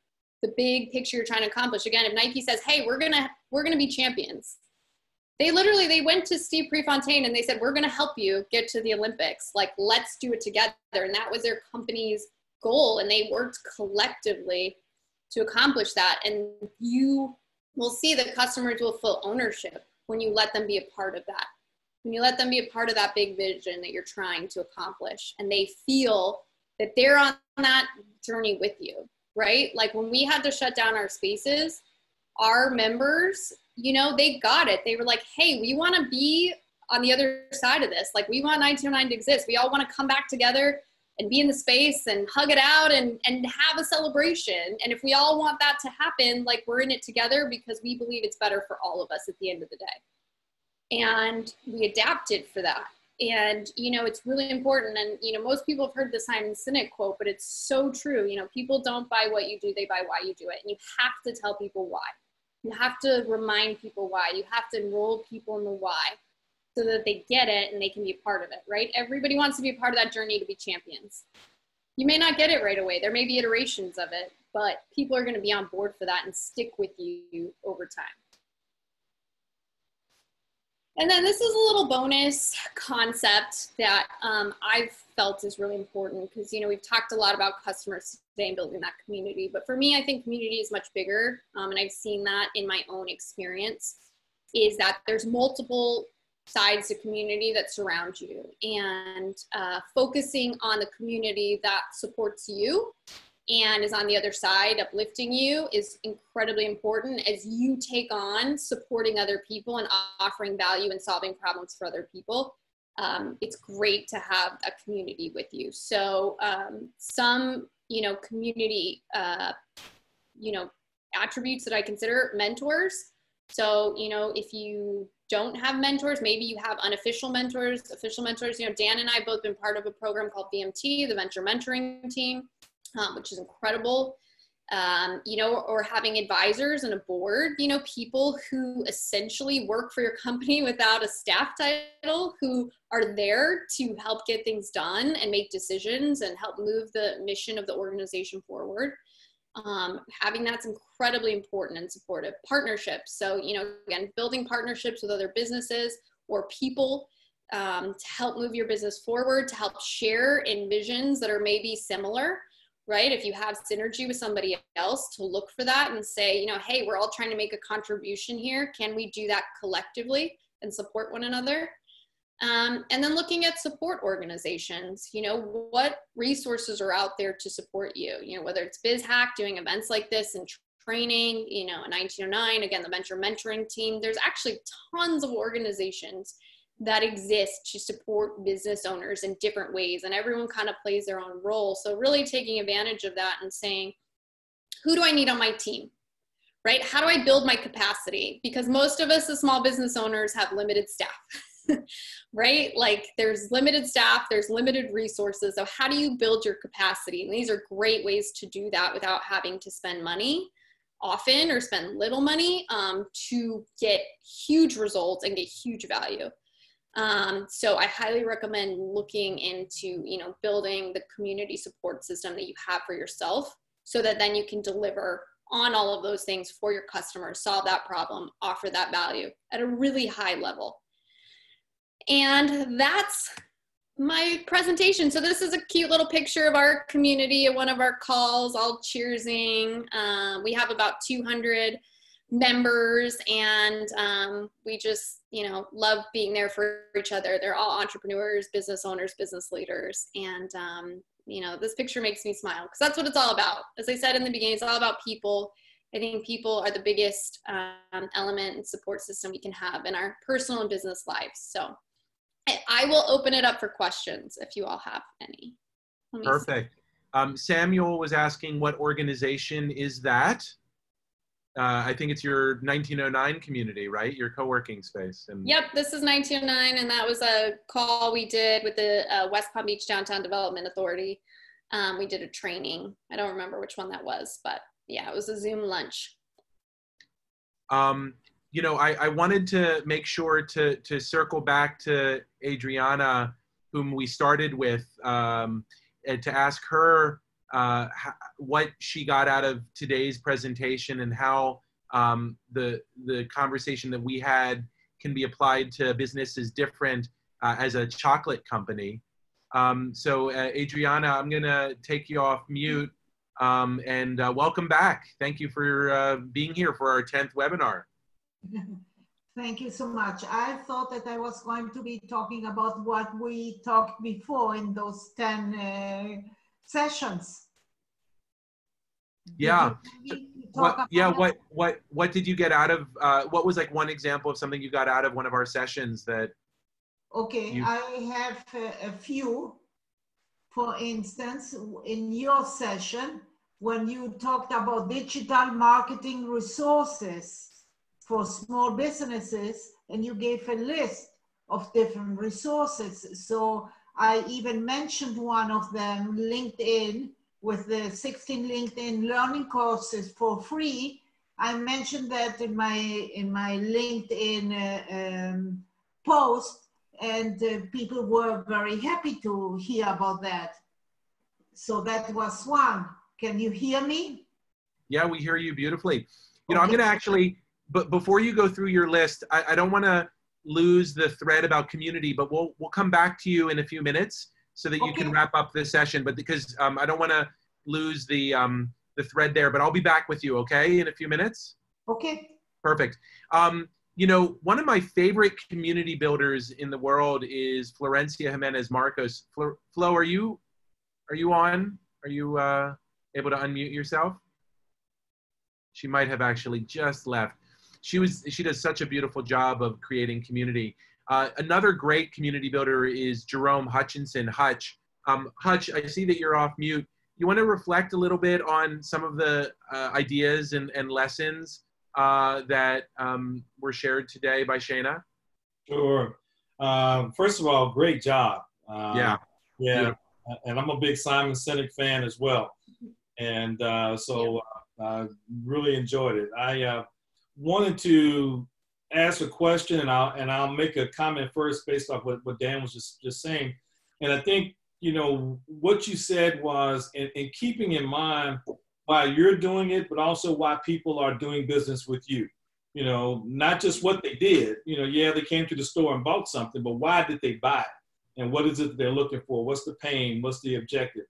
the big picture you're trying to accomplish. Again, if Nike says, "Hey, we're gonna we're gonna be champions," they literally they went to Steve Prefontaine and they said, "We're gonna help you get to the Olympics. Like, let's do it together." And that was their company's goal, and they worked collectively to accomplish that. And you we'll see that customers will feel ownership when you let them be a part of that. When you let them be a part of that big vision that you're trying to accomplish and they feel that they're on that journey with you, right? Like when we had to shut down our spaces, our members, you know, they got it. They were like, hey, we want to be on the other side of this. Like we want 1909 to exist. We all want to come back together and be in the space and hug it out and and have a celebration. And if we all want that to happen like we're in it together because we believe it's better for all of us at the end of the day. And we adapted for that. And you know it's really important. And you know most people have heard the simon sinek quote but it's so true. You know people don't buy what you do they buy why you do it. And you have to tell people why. You have to remind people why. You have to enroll people in the why so that they get it and they can be a part of it, right? Everybody wants to be a part of that journey to be champions. You may not get it right away. There may be iterations of it, but people are going to be on board for that and stick with you over time. And then this is a little bonus concept that um, I've felt is really important because, you know, we've talked a lot about customers today and building that community. But for me, I think community is much bigger. Um, and I've seen that in my own experience is that there's multiple sides to community that surrounds you and uh, focusing on the community that supports you and is on the other side uplifting you is incredibly important as you take on supporting other people and offering value and solving problems for other people. Um, it's great to have a community with you. So um, some you know community uh, you know attributes that i consider mentors so you know if you don't have mentors, maybe you have unofficial mentors, official mentors. You know, Dan and I both been part of a program called VMT, the Venture Mentoring Team, um, which is incredible. Um, you know, or having advisors and a board, you know, people who essentially work for your company [LAUGHS] without a staff title, who are there to help get things done and make decisions and help move the mission of the organization forward um, having that's incredibly important and supportive. Partnerships. So you know again building partnerships with other businesses or people um, to help move your business forward to help share in visions that are maybe similar right? If you have synergy with somebody else to look for that and say you know hey we're all trying to make a contribution here. Can we do that collectively and support one another um, and then looking at support organizations, you know, what resources are out there to support you? You know, whether it's BizHack doing events like this and training, you know, 1909, again, the venture mentoring team, there's actually tons of organizations that exist to support business owners in different ways and everyone kind of plays their own role so really taking advantage of that and saying who do i need on my team right? How do I build my capacity? Because most of us as small business owners have limited staff. [LAUGHS] [LAUGHS] right? Like there's limited staff, there's limited resources. So, how do you build your capacity? And these are great ways to do that without having to spend money often or spend little money um, to get huge results and get huge value. Um, so I highly recommend looking into, you know, building the community support system that you have for yourself so that then you can deliver on all of those things for your customers, solve that problem, offer that value at a really high level. And that's my presentation. So this is a cute little picture of our community at one of our calls, all cheersing. Um, we have about 200 members and um, we just, you know, love being there for each other. They're all entrepreneurs, business owners, business leaders. And, um, you know, this picture makes me smile because that's what it's all about. As I said in the beginning, it's all about people. I think people are the biggest um, element and support system we can have in our personal and business lives. So I will open it up for questions if you all have any. Perfect. Um, Samuel was asking what organization is that? Uh, I think it's your 1909 community, right? Your co-working space. And yep, this is 1909, and that was a call we did with the uh, West Palm Beach Downtown Development Authority. Um, we did a training. I don't remember which one that was, but yeah, it was a Zoom lunch. Um, you know, I, I wanted to make sure to to circle back to Adriana, whom we started with, um, and to ask her uh, what she got out of today's presentation and how um, the the conversation that we had can be applied to businesses different uh, as a chocolate company. Um, so, uh, Adriana, I'm going to take you off mute um, and uh, welcome back. Thank you for uh, being here for our 10th webinar. Thank you so much. I thought that I was going to be talking about what we talked before in those 10 uh, sessions. Yeah. What, yeah. What, what, what did you get out of, uh, what was like one example of something you got out of one of our sessions that? Okay. You... I have a, a few. For instance, in your session, when you talked about digital marketing resources, for small businesses and you gave a list of different resources. So I even mentioned one of them, LinkedIn, with the 16 LinkedIn learning courses for free. I mentioned that in my in my LinkedIn uh, um, post, and uh, people were very happy to hear about that. So that was one. Can you hear me? Yeah, we hear you beautifully. You know, I'm going to actually but before you go through your list, I, I don't want to lose the thread about community, but we'll we'll come back to you in a few minutes so that okay. you can wrap up this session. But because um, I don't want to lose the um, the thread there, but I'll be back with you, okay, in a few minutes. Okay. Perfect. Um, you know, one of my favorite community builders in the world is Florencia Jimenez Marcos. Flo, Flo, are you are you on? Are you uh, able to unmute yourself? She might have actually just left she was she does such a beautiful job of creating community. Uh, another great community builder is Jerome Hutchinson. Hutch, um, Hutch, I see that you're off mute. You want to reflect a little bit on some of the uh, ideas and, and lessons uh, that um, were shared today by Shana? Sure. Um, first of all, great job. Um, yeah. Yeah. And I'm a big Simon Sinek fan as well. And uh, so I uh, really enjoyed it. I uh, wanted to ask a question, and I'll and I'll make a comment first based off what, what Dan was just, just saying. And I think you know what you said was in, in keeping in mind why you're doing it, but also why people are doing business with you. You know, not just what they did. You know, yeah, they came to the store and bought something, but why did they buy it? And what is it they're looking for? What's the pain? What's the objective?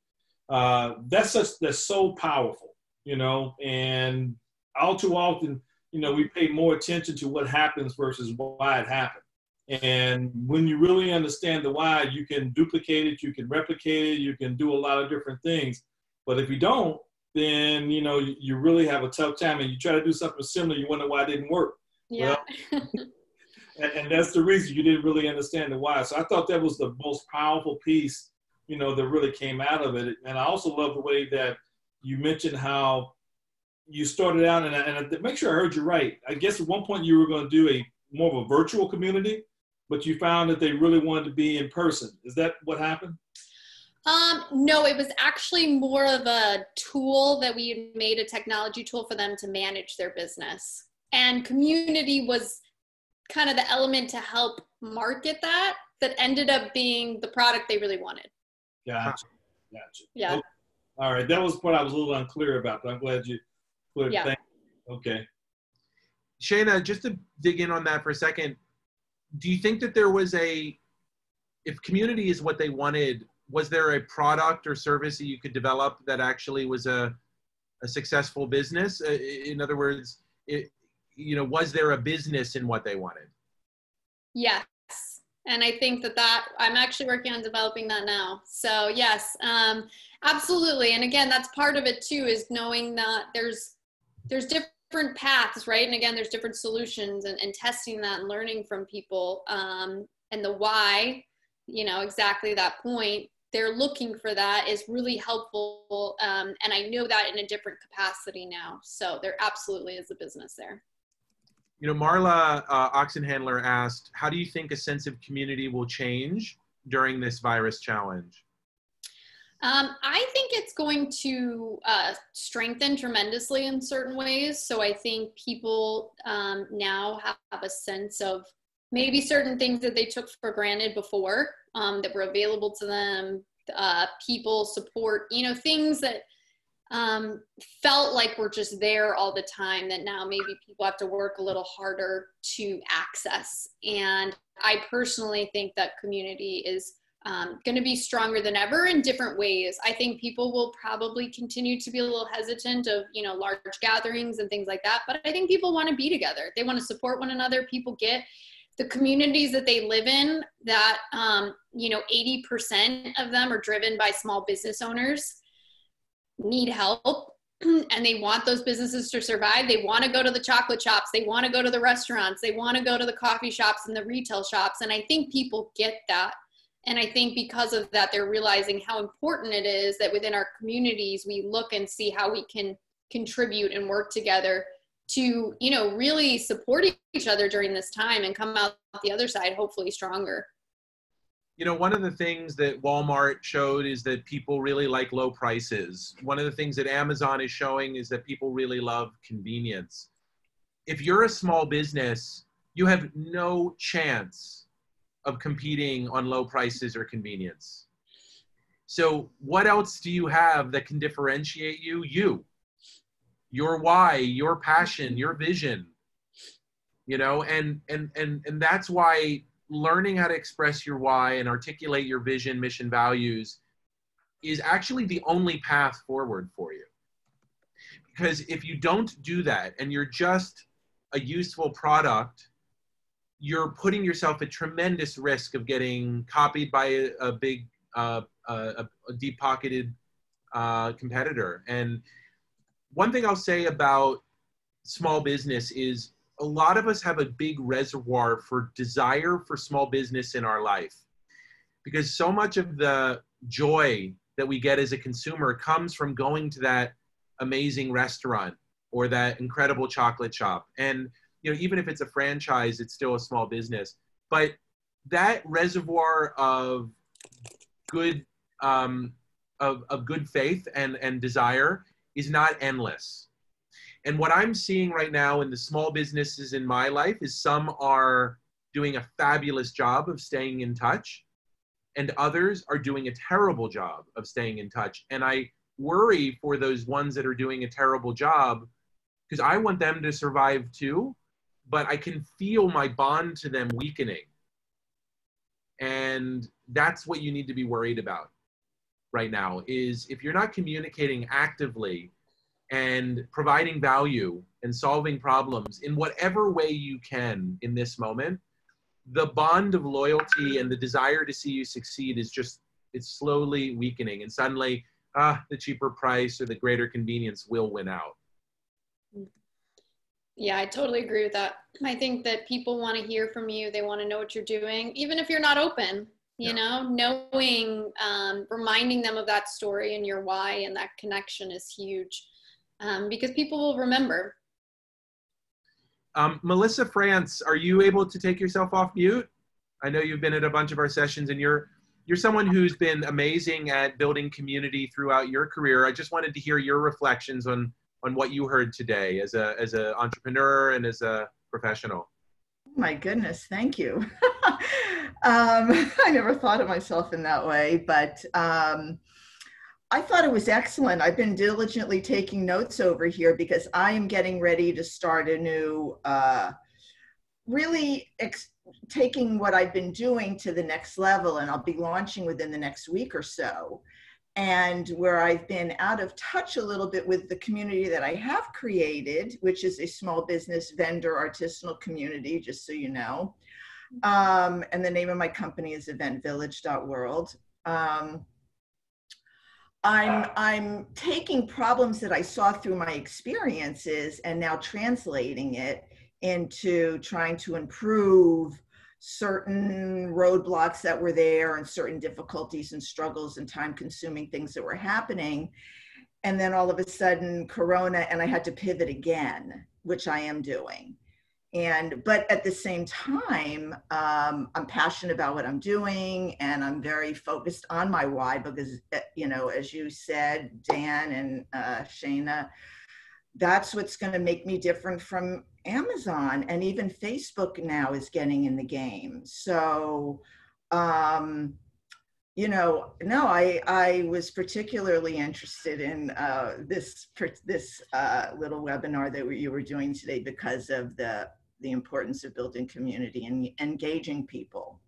Uh, that's such that's so powerful, you know. And all too often, you know, we pay more attention to what happens versus why it happened. And when you really understand the why, you can duplicate it, you can replicate it, you can do a lot of different things. But if you don't, then you know you really have a tough time, and you try to do something similar, you wonder why it didn't work. Yeah. Well, [LAUGHS] and, and that's the reason you didn't really understand the why. So I thought that was the most powerful piece, you know, that really came out of it. And I also love the way that you mentioned how you started out, and, and make sure I heard you right. I guess at one point you were going to do a more of a virtual community, but you found that they really wanted to be in person. Is that what happened? Um, no, it was actually more of a tool that we made a technology tool for them to manage their business. And community was kind of the element to help market that, that ended up being the product they really wanted. Gotcha. Gotcha. Yeah. Okay. All right. That was what I was a little unclear about, but I'm glad you Yeah. Thank- Okay. Shana, just to dig in on that for a second, do you think that there was a, if community is what they wanted, was there a product or service that you could develop that actually was a, a successful business? Uh, In other words, it, you know, was there a business in what they wanted? Yes. And I think that that I'm actually working on developing that now. So yes, um, absolutely. And again, that's part of it too, is knowing that there's, there's different paths, right? And again, there's different solutions and, and testing that and learning from people um, and the why, you know, exactly that point. They're looking for that is really helpful. Um, and I know that in a different capacity now. So there absolutely is a business there. You know, Marla uh, Oxenhandler asked, how do you think a sense of community will change during this virus challenge? Um, I think it's going to uh, strengthen tremendously in certain ways. So I think people um, now have a sense of maybe certain things that they took for granted before um, that were available to them, uh, people support, you know, things that um, felt like were just there all the time that now maybe people have to work a little harder to access. And I personally think that community is um, going to be stronger than ever in different ways. I think people will probably continue to be a little hesitant of, you know, large gatherings and things like that. But I think people want to be together. They want to support one another. People get the communities that they live in that, um, you know, 80% of them are driven by small business owners need help [CLEARS THROAT] and they want those businesses to survive. They want to go to the chocolate shops. They want to go to the restaurants. They want to go to the coffee shops and the retail shops. And I think people get that. And I think because of that, they're realizing how important it is that within our communities, we look and see how we can contribute and work together to, you know, really support each other during this time and come out the other side, hopefully stronger. You know, one of the things that Walmart showed is that people really like low prices. One of the things that Amazon is showing is that people really love convenience. If you're a small business, you have no chance of competing on low prices or convenience. So, what else do you have that can differentiate you? You, your why, your passion, your vision. You know, and and and and that's why learning how to express your why and articulate your vision, mission, values is actually the only path forward for you. Because if you don't do that and you're just a useful product, you're putting yourself at tremendous risk of getting copied by a, a big, uh, a, a deep pocketed uh, competitor. And one thing I'll say about small business is a lot of us have a big reservoir for desire for small business in our life because so much of the joy that we get as a consumer comes from going to that amazing restaurant or that incredible chocolate shop and you know even if it's a franchise it's still a small business but that reservoir of good um, of, of good faith and and desire is not endless and what I'm seeing right now in the small businesses in my life is some are doing a fabulous job of staying in touch, and others are doing a terrible job of staying in touch. And I worry for those ones that are doing a terrible job because I want them to survive too, but I can feel my bond to them weakening. And that's what you need to be worried about right now is if you're not communicating actively and providing value and solving problems in whatever way you can in this moment the bond of loyalty and the desire to see you succeed is just it's slowly weakening and suddenly ah the cheaper price or the greater convenience will win out Yeah, I totally agree with that. I think that people want to hear from you. They want to know what you're doing, even if you're not open. You Yeah. know, knowing, um, reminding them of that story and your why and that connection is huge. um, because people will remember. Um, Melissa France, are you able to take yourself off mute? I know you've been at a bunch of our sessions and you're you're someone who's been amazing at building community throughout your career. I just wanted to hear your reflections on on what you heard today as a as an entrepreneur and as a professional. My goodness, thank you. [LAUGHS] um, [LAUGHS] I never thought of myself in that way, but um, I thought it was excellent. I've been diligently taking notes over here because I am getting ready to start a new, uh, really ex- taking what I've been doing to the next level, and I'll be launching within the next week or so. And where I've been out of touch a little bit with the community that I have created, which is a small business vendor artisanal community, just so you know. Um, and the name of my company is eventvillage.world. Um, I'm I'm taking problems that I saw through my experiences and now translating it into trying to improve certain roadblocks that were there and certain difficulties and struggles and time consuming things that were happening. And then all of a sudden corona and I had to pivot again which I am doing. And but at the same time um, i'm passionate about what i'm doing and i'm very focused on my why because eh, you know as you said dan and uh, shana that's what's going to make me different from amazon and even facebook now is getting in the game so um, you know no i i was particularly interested in uh, this this uh, little webinar that you were doing today because of the the importance of building community and engaging people.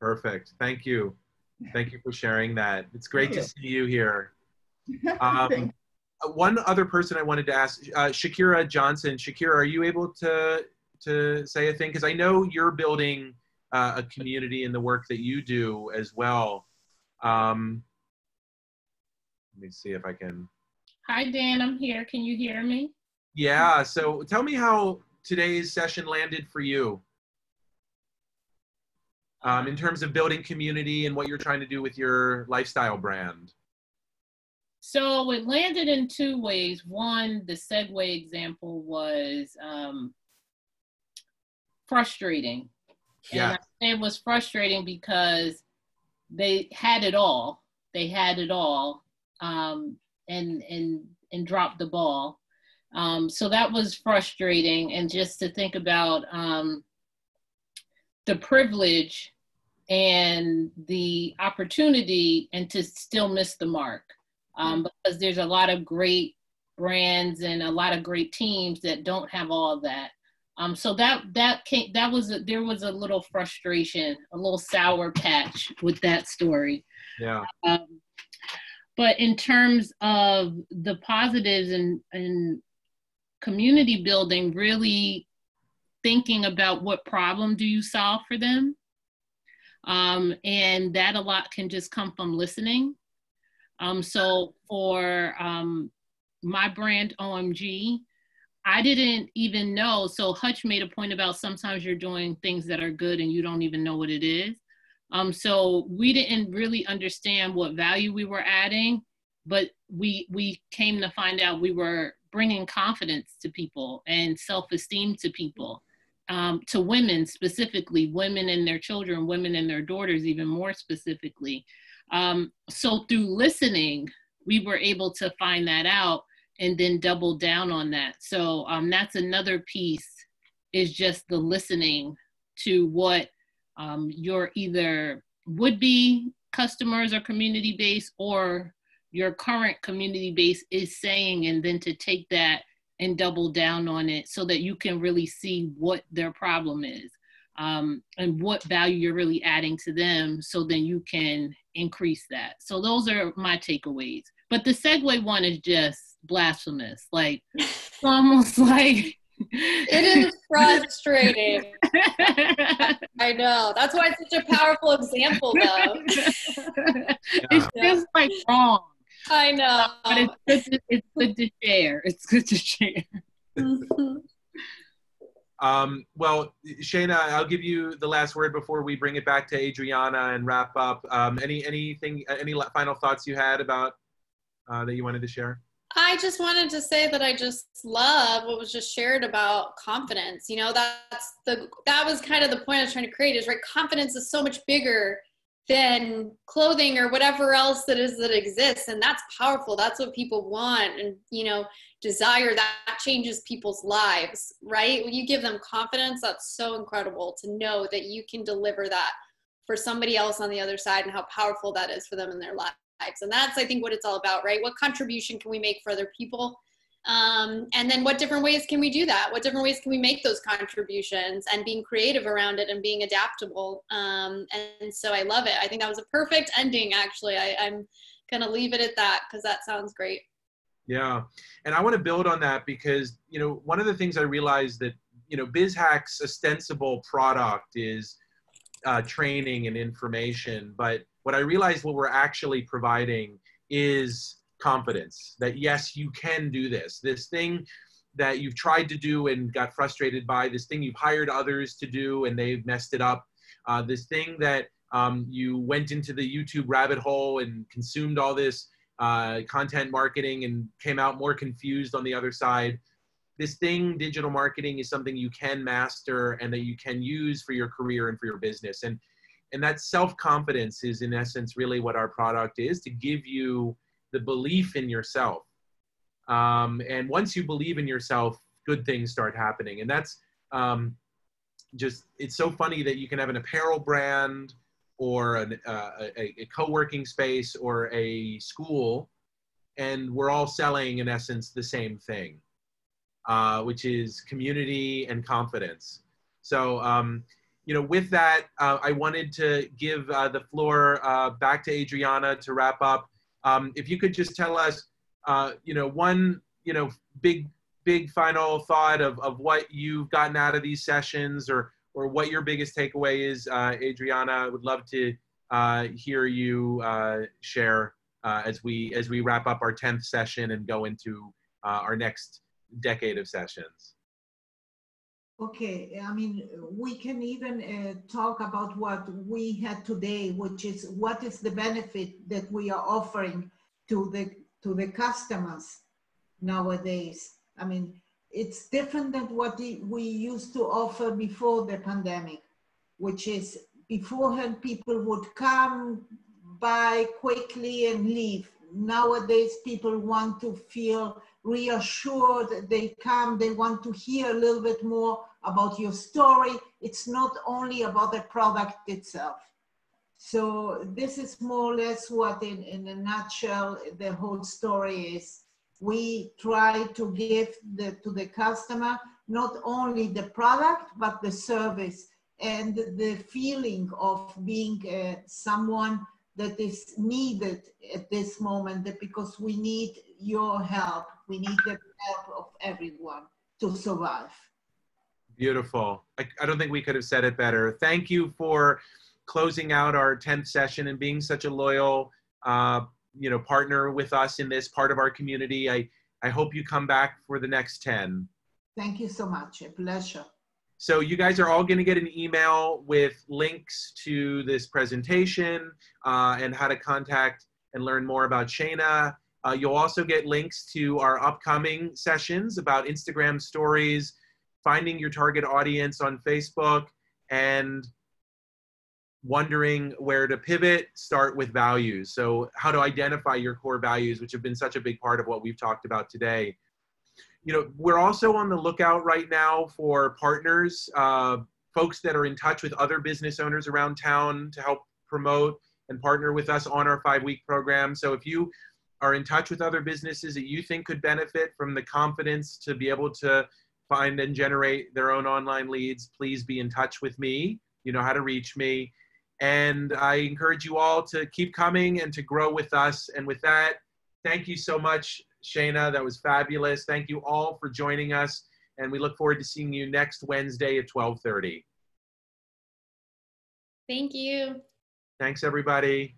Perfect. Thank you. Thank you for sharing that. It's great to see you here. [LAUGHS] Um, one other person I wanted to ask, uh, Shakira Johnson. Shakira, are you able to to say a thing? Because I know you're building uh, a community in the work that you do as well. Um, let me see if I can. Hi, Dan. I'm here. Can you hear me? Yeah. So tell me how today's session landed for you um, in terms of building community and what you're trying to do with your lifestyle brand? So it landed in two ways. One, the Segway example was um, frustrating. Yeah. it was frustrating because they had it all. They had it all um, and, and, and dropped the ball. Um, so that was frustrating. And just to think about um, the privilege and the opportunity and to still miss the mark um, because there's a lot of great brands and a lot of great teams that don't have all that. Um, so that that came that was a, there was a little frustration, a little sour patch with that story. Yeah. Um, but in terms of the positives and and community building really thinking about what problem do you solve for them um, and that a lot can just come from listening um, so for um, my brand omg i didn't even know. So hutch made a point about sometimes you're doing things that are good and you don't even know what it is. Um, so we didn't really understand what value we were adding but we we came to find out we were bringing confidence to people and self-esteem to people um, to women specifically women and their children women and their daughters even more specifically um, so through listening we were able to find that out and then double down on that. So um, that's another piece is just the listening to what um, your either would be customers or community base or your current community base is saying and then to take that and double down on it so that you can really see what their problem is um, and what value you're really adding to them so then you can increase that so those are my takeaways but the Segway one is just blasphemous like almost [LAUGHS] like it is frustrating. I know. That's why it's such a powerful example, though. [LAUGHS] It's just like wrong. I know. But it's good to, it's good to share. It's good to share. Um, well, Shana, I'll give you the last word before we bring it back to Adriana and wrap up. Um, any anything, any final thoughts you had about uh, that you wanted to share? I just wanted to say that I just love what was just shared about confidence. You know, that's the that was kind of the point I was trying to create is right. Confidence is so much bigger than clothing or whatever else that is that exists, and that's powerful. That's what people want, and you know, desire that changes people's lives, right? When you give them confidence, that's so incredible to know that you can deliver that for somebody else on the other side, and how powerful that is for them in their lives. And that's, I think, what it's all about, right? What contribution can we make for other people? Um, and then what different ways can we do that? What different ways can we make those contributions and being creative around it and being adaptable? Um, and so I love it. I think that was a perfect ending, actually. I, I'm going to leave it at that because that sounds great. Yeah. And I want to build on that because, you know, one of the things I realized that, you know, BizHack's ostensible product is uh, training and information, but what I realized what we're actually providing is confidence that yes, you can do this. This thing that you've tried to do and got frustrated by, this thing you've hired others to do and they've messed it up, uh, this thing that um, you went into the YouTube rabbit hole and consumed all this uh, content marketing and came out more confused on the other side. This thing, digital marketing, is something you can master and that you can use for your career and for your business. And and that self-confidence is in essence really what our product is to give you the belief in yourself. Um, and once you believe in yourself good things start happening. And that's um, just it's so funny that you can have an apparel brand or an, uh, a, a co-working space or a school and we're all selling in essence the same thing uh, which is community and confidence. So um, you know, with that, uh, I wanted to give uh, the floor uh, back to Adriana to wrap up. Um, if you could just tell us, uh, you know, one, you know, big, big final thought of, of what you've gotten out of these sessions or, or what your biggest takeaway is, uh, Adriana, I would love to uh, hear you share as, we, as we wrap up our 10th session and go into our next decade of sessions. Okay, I mean, we can even uh, talk about what we had today, which is what is the benefit that we are offering to the to the customers nowadays. I mean, it's different than what we used to offer before the pandemic, which is beforehand people would come buy quickly and leave. Nowadays, people want to feel reassured. They come, they want to hear a little bit more about your story. It's not only about the product itself. So this is more or less what in, in a nutshell, the whole story is. We try to give the, to the customer not only the product, but the service and the feeling of being uh, someone that is needed at this moment because we need your help. We need the help of everyone to survive. Beautiful. I, I don't think we could have said it better. Thank you for closing out our 10th session and being such a loyal uh, you know partner with us in this part of our community. I, I hope you come back for the next 10. Thank you so much. A pleasure. So you guys are all going to get an email with links to this presentation uh, and how to contact and learn more about Shana. Uh, you'll also get links to our upcoming sessions about Instagram stories, finding your target audience on Facebook and wondering where to pivot, start with values. So, how to identify your core values, which have been such a big part of what we've talked about today. You know, we're also on the lookout right now for partners, uh, folks that are in touch with other business owners around town to help promote and partner with us on our five week program. So, if you are in touch with other businesses that you think could benefit from the confidence to be able to find and generate their own online leads, please be in touch with me. You know how to reach me. And I encourage you all to keep coming and to grow with us. And with that, thank you so much, Shana. That was fabulous. Thank you all for joining us. And we look forward to seeing you next Wednesday at 1230. Thank you. Thanks, everybody.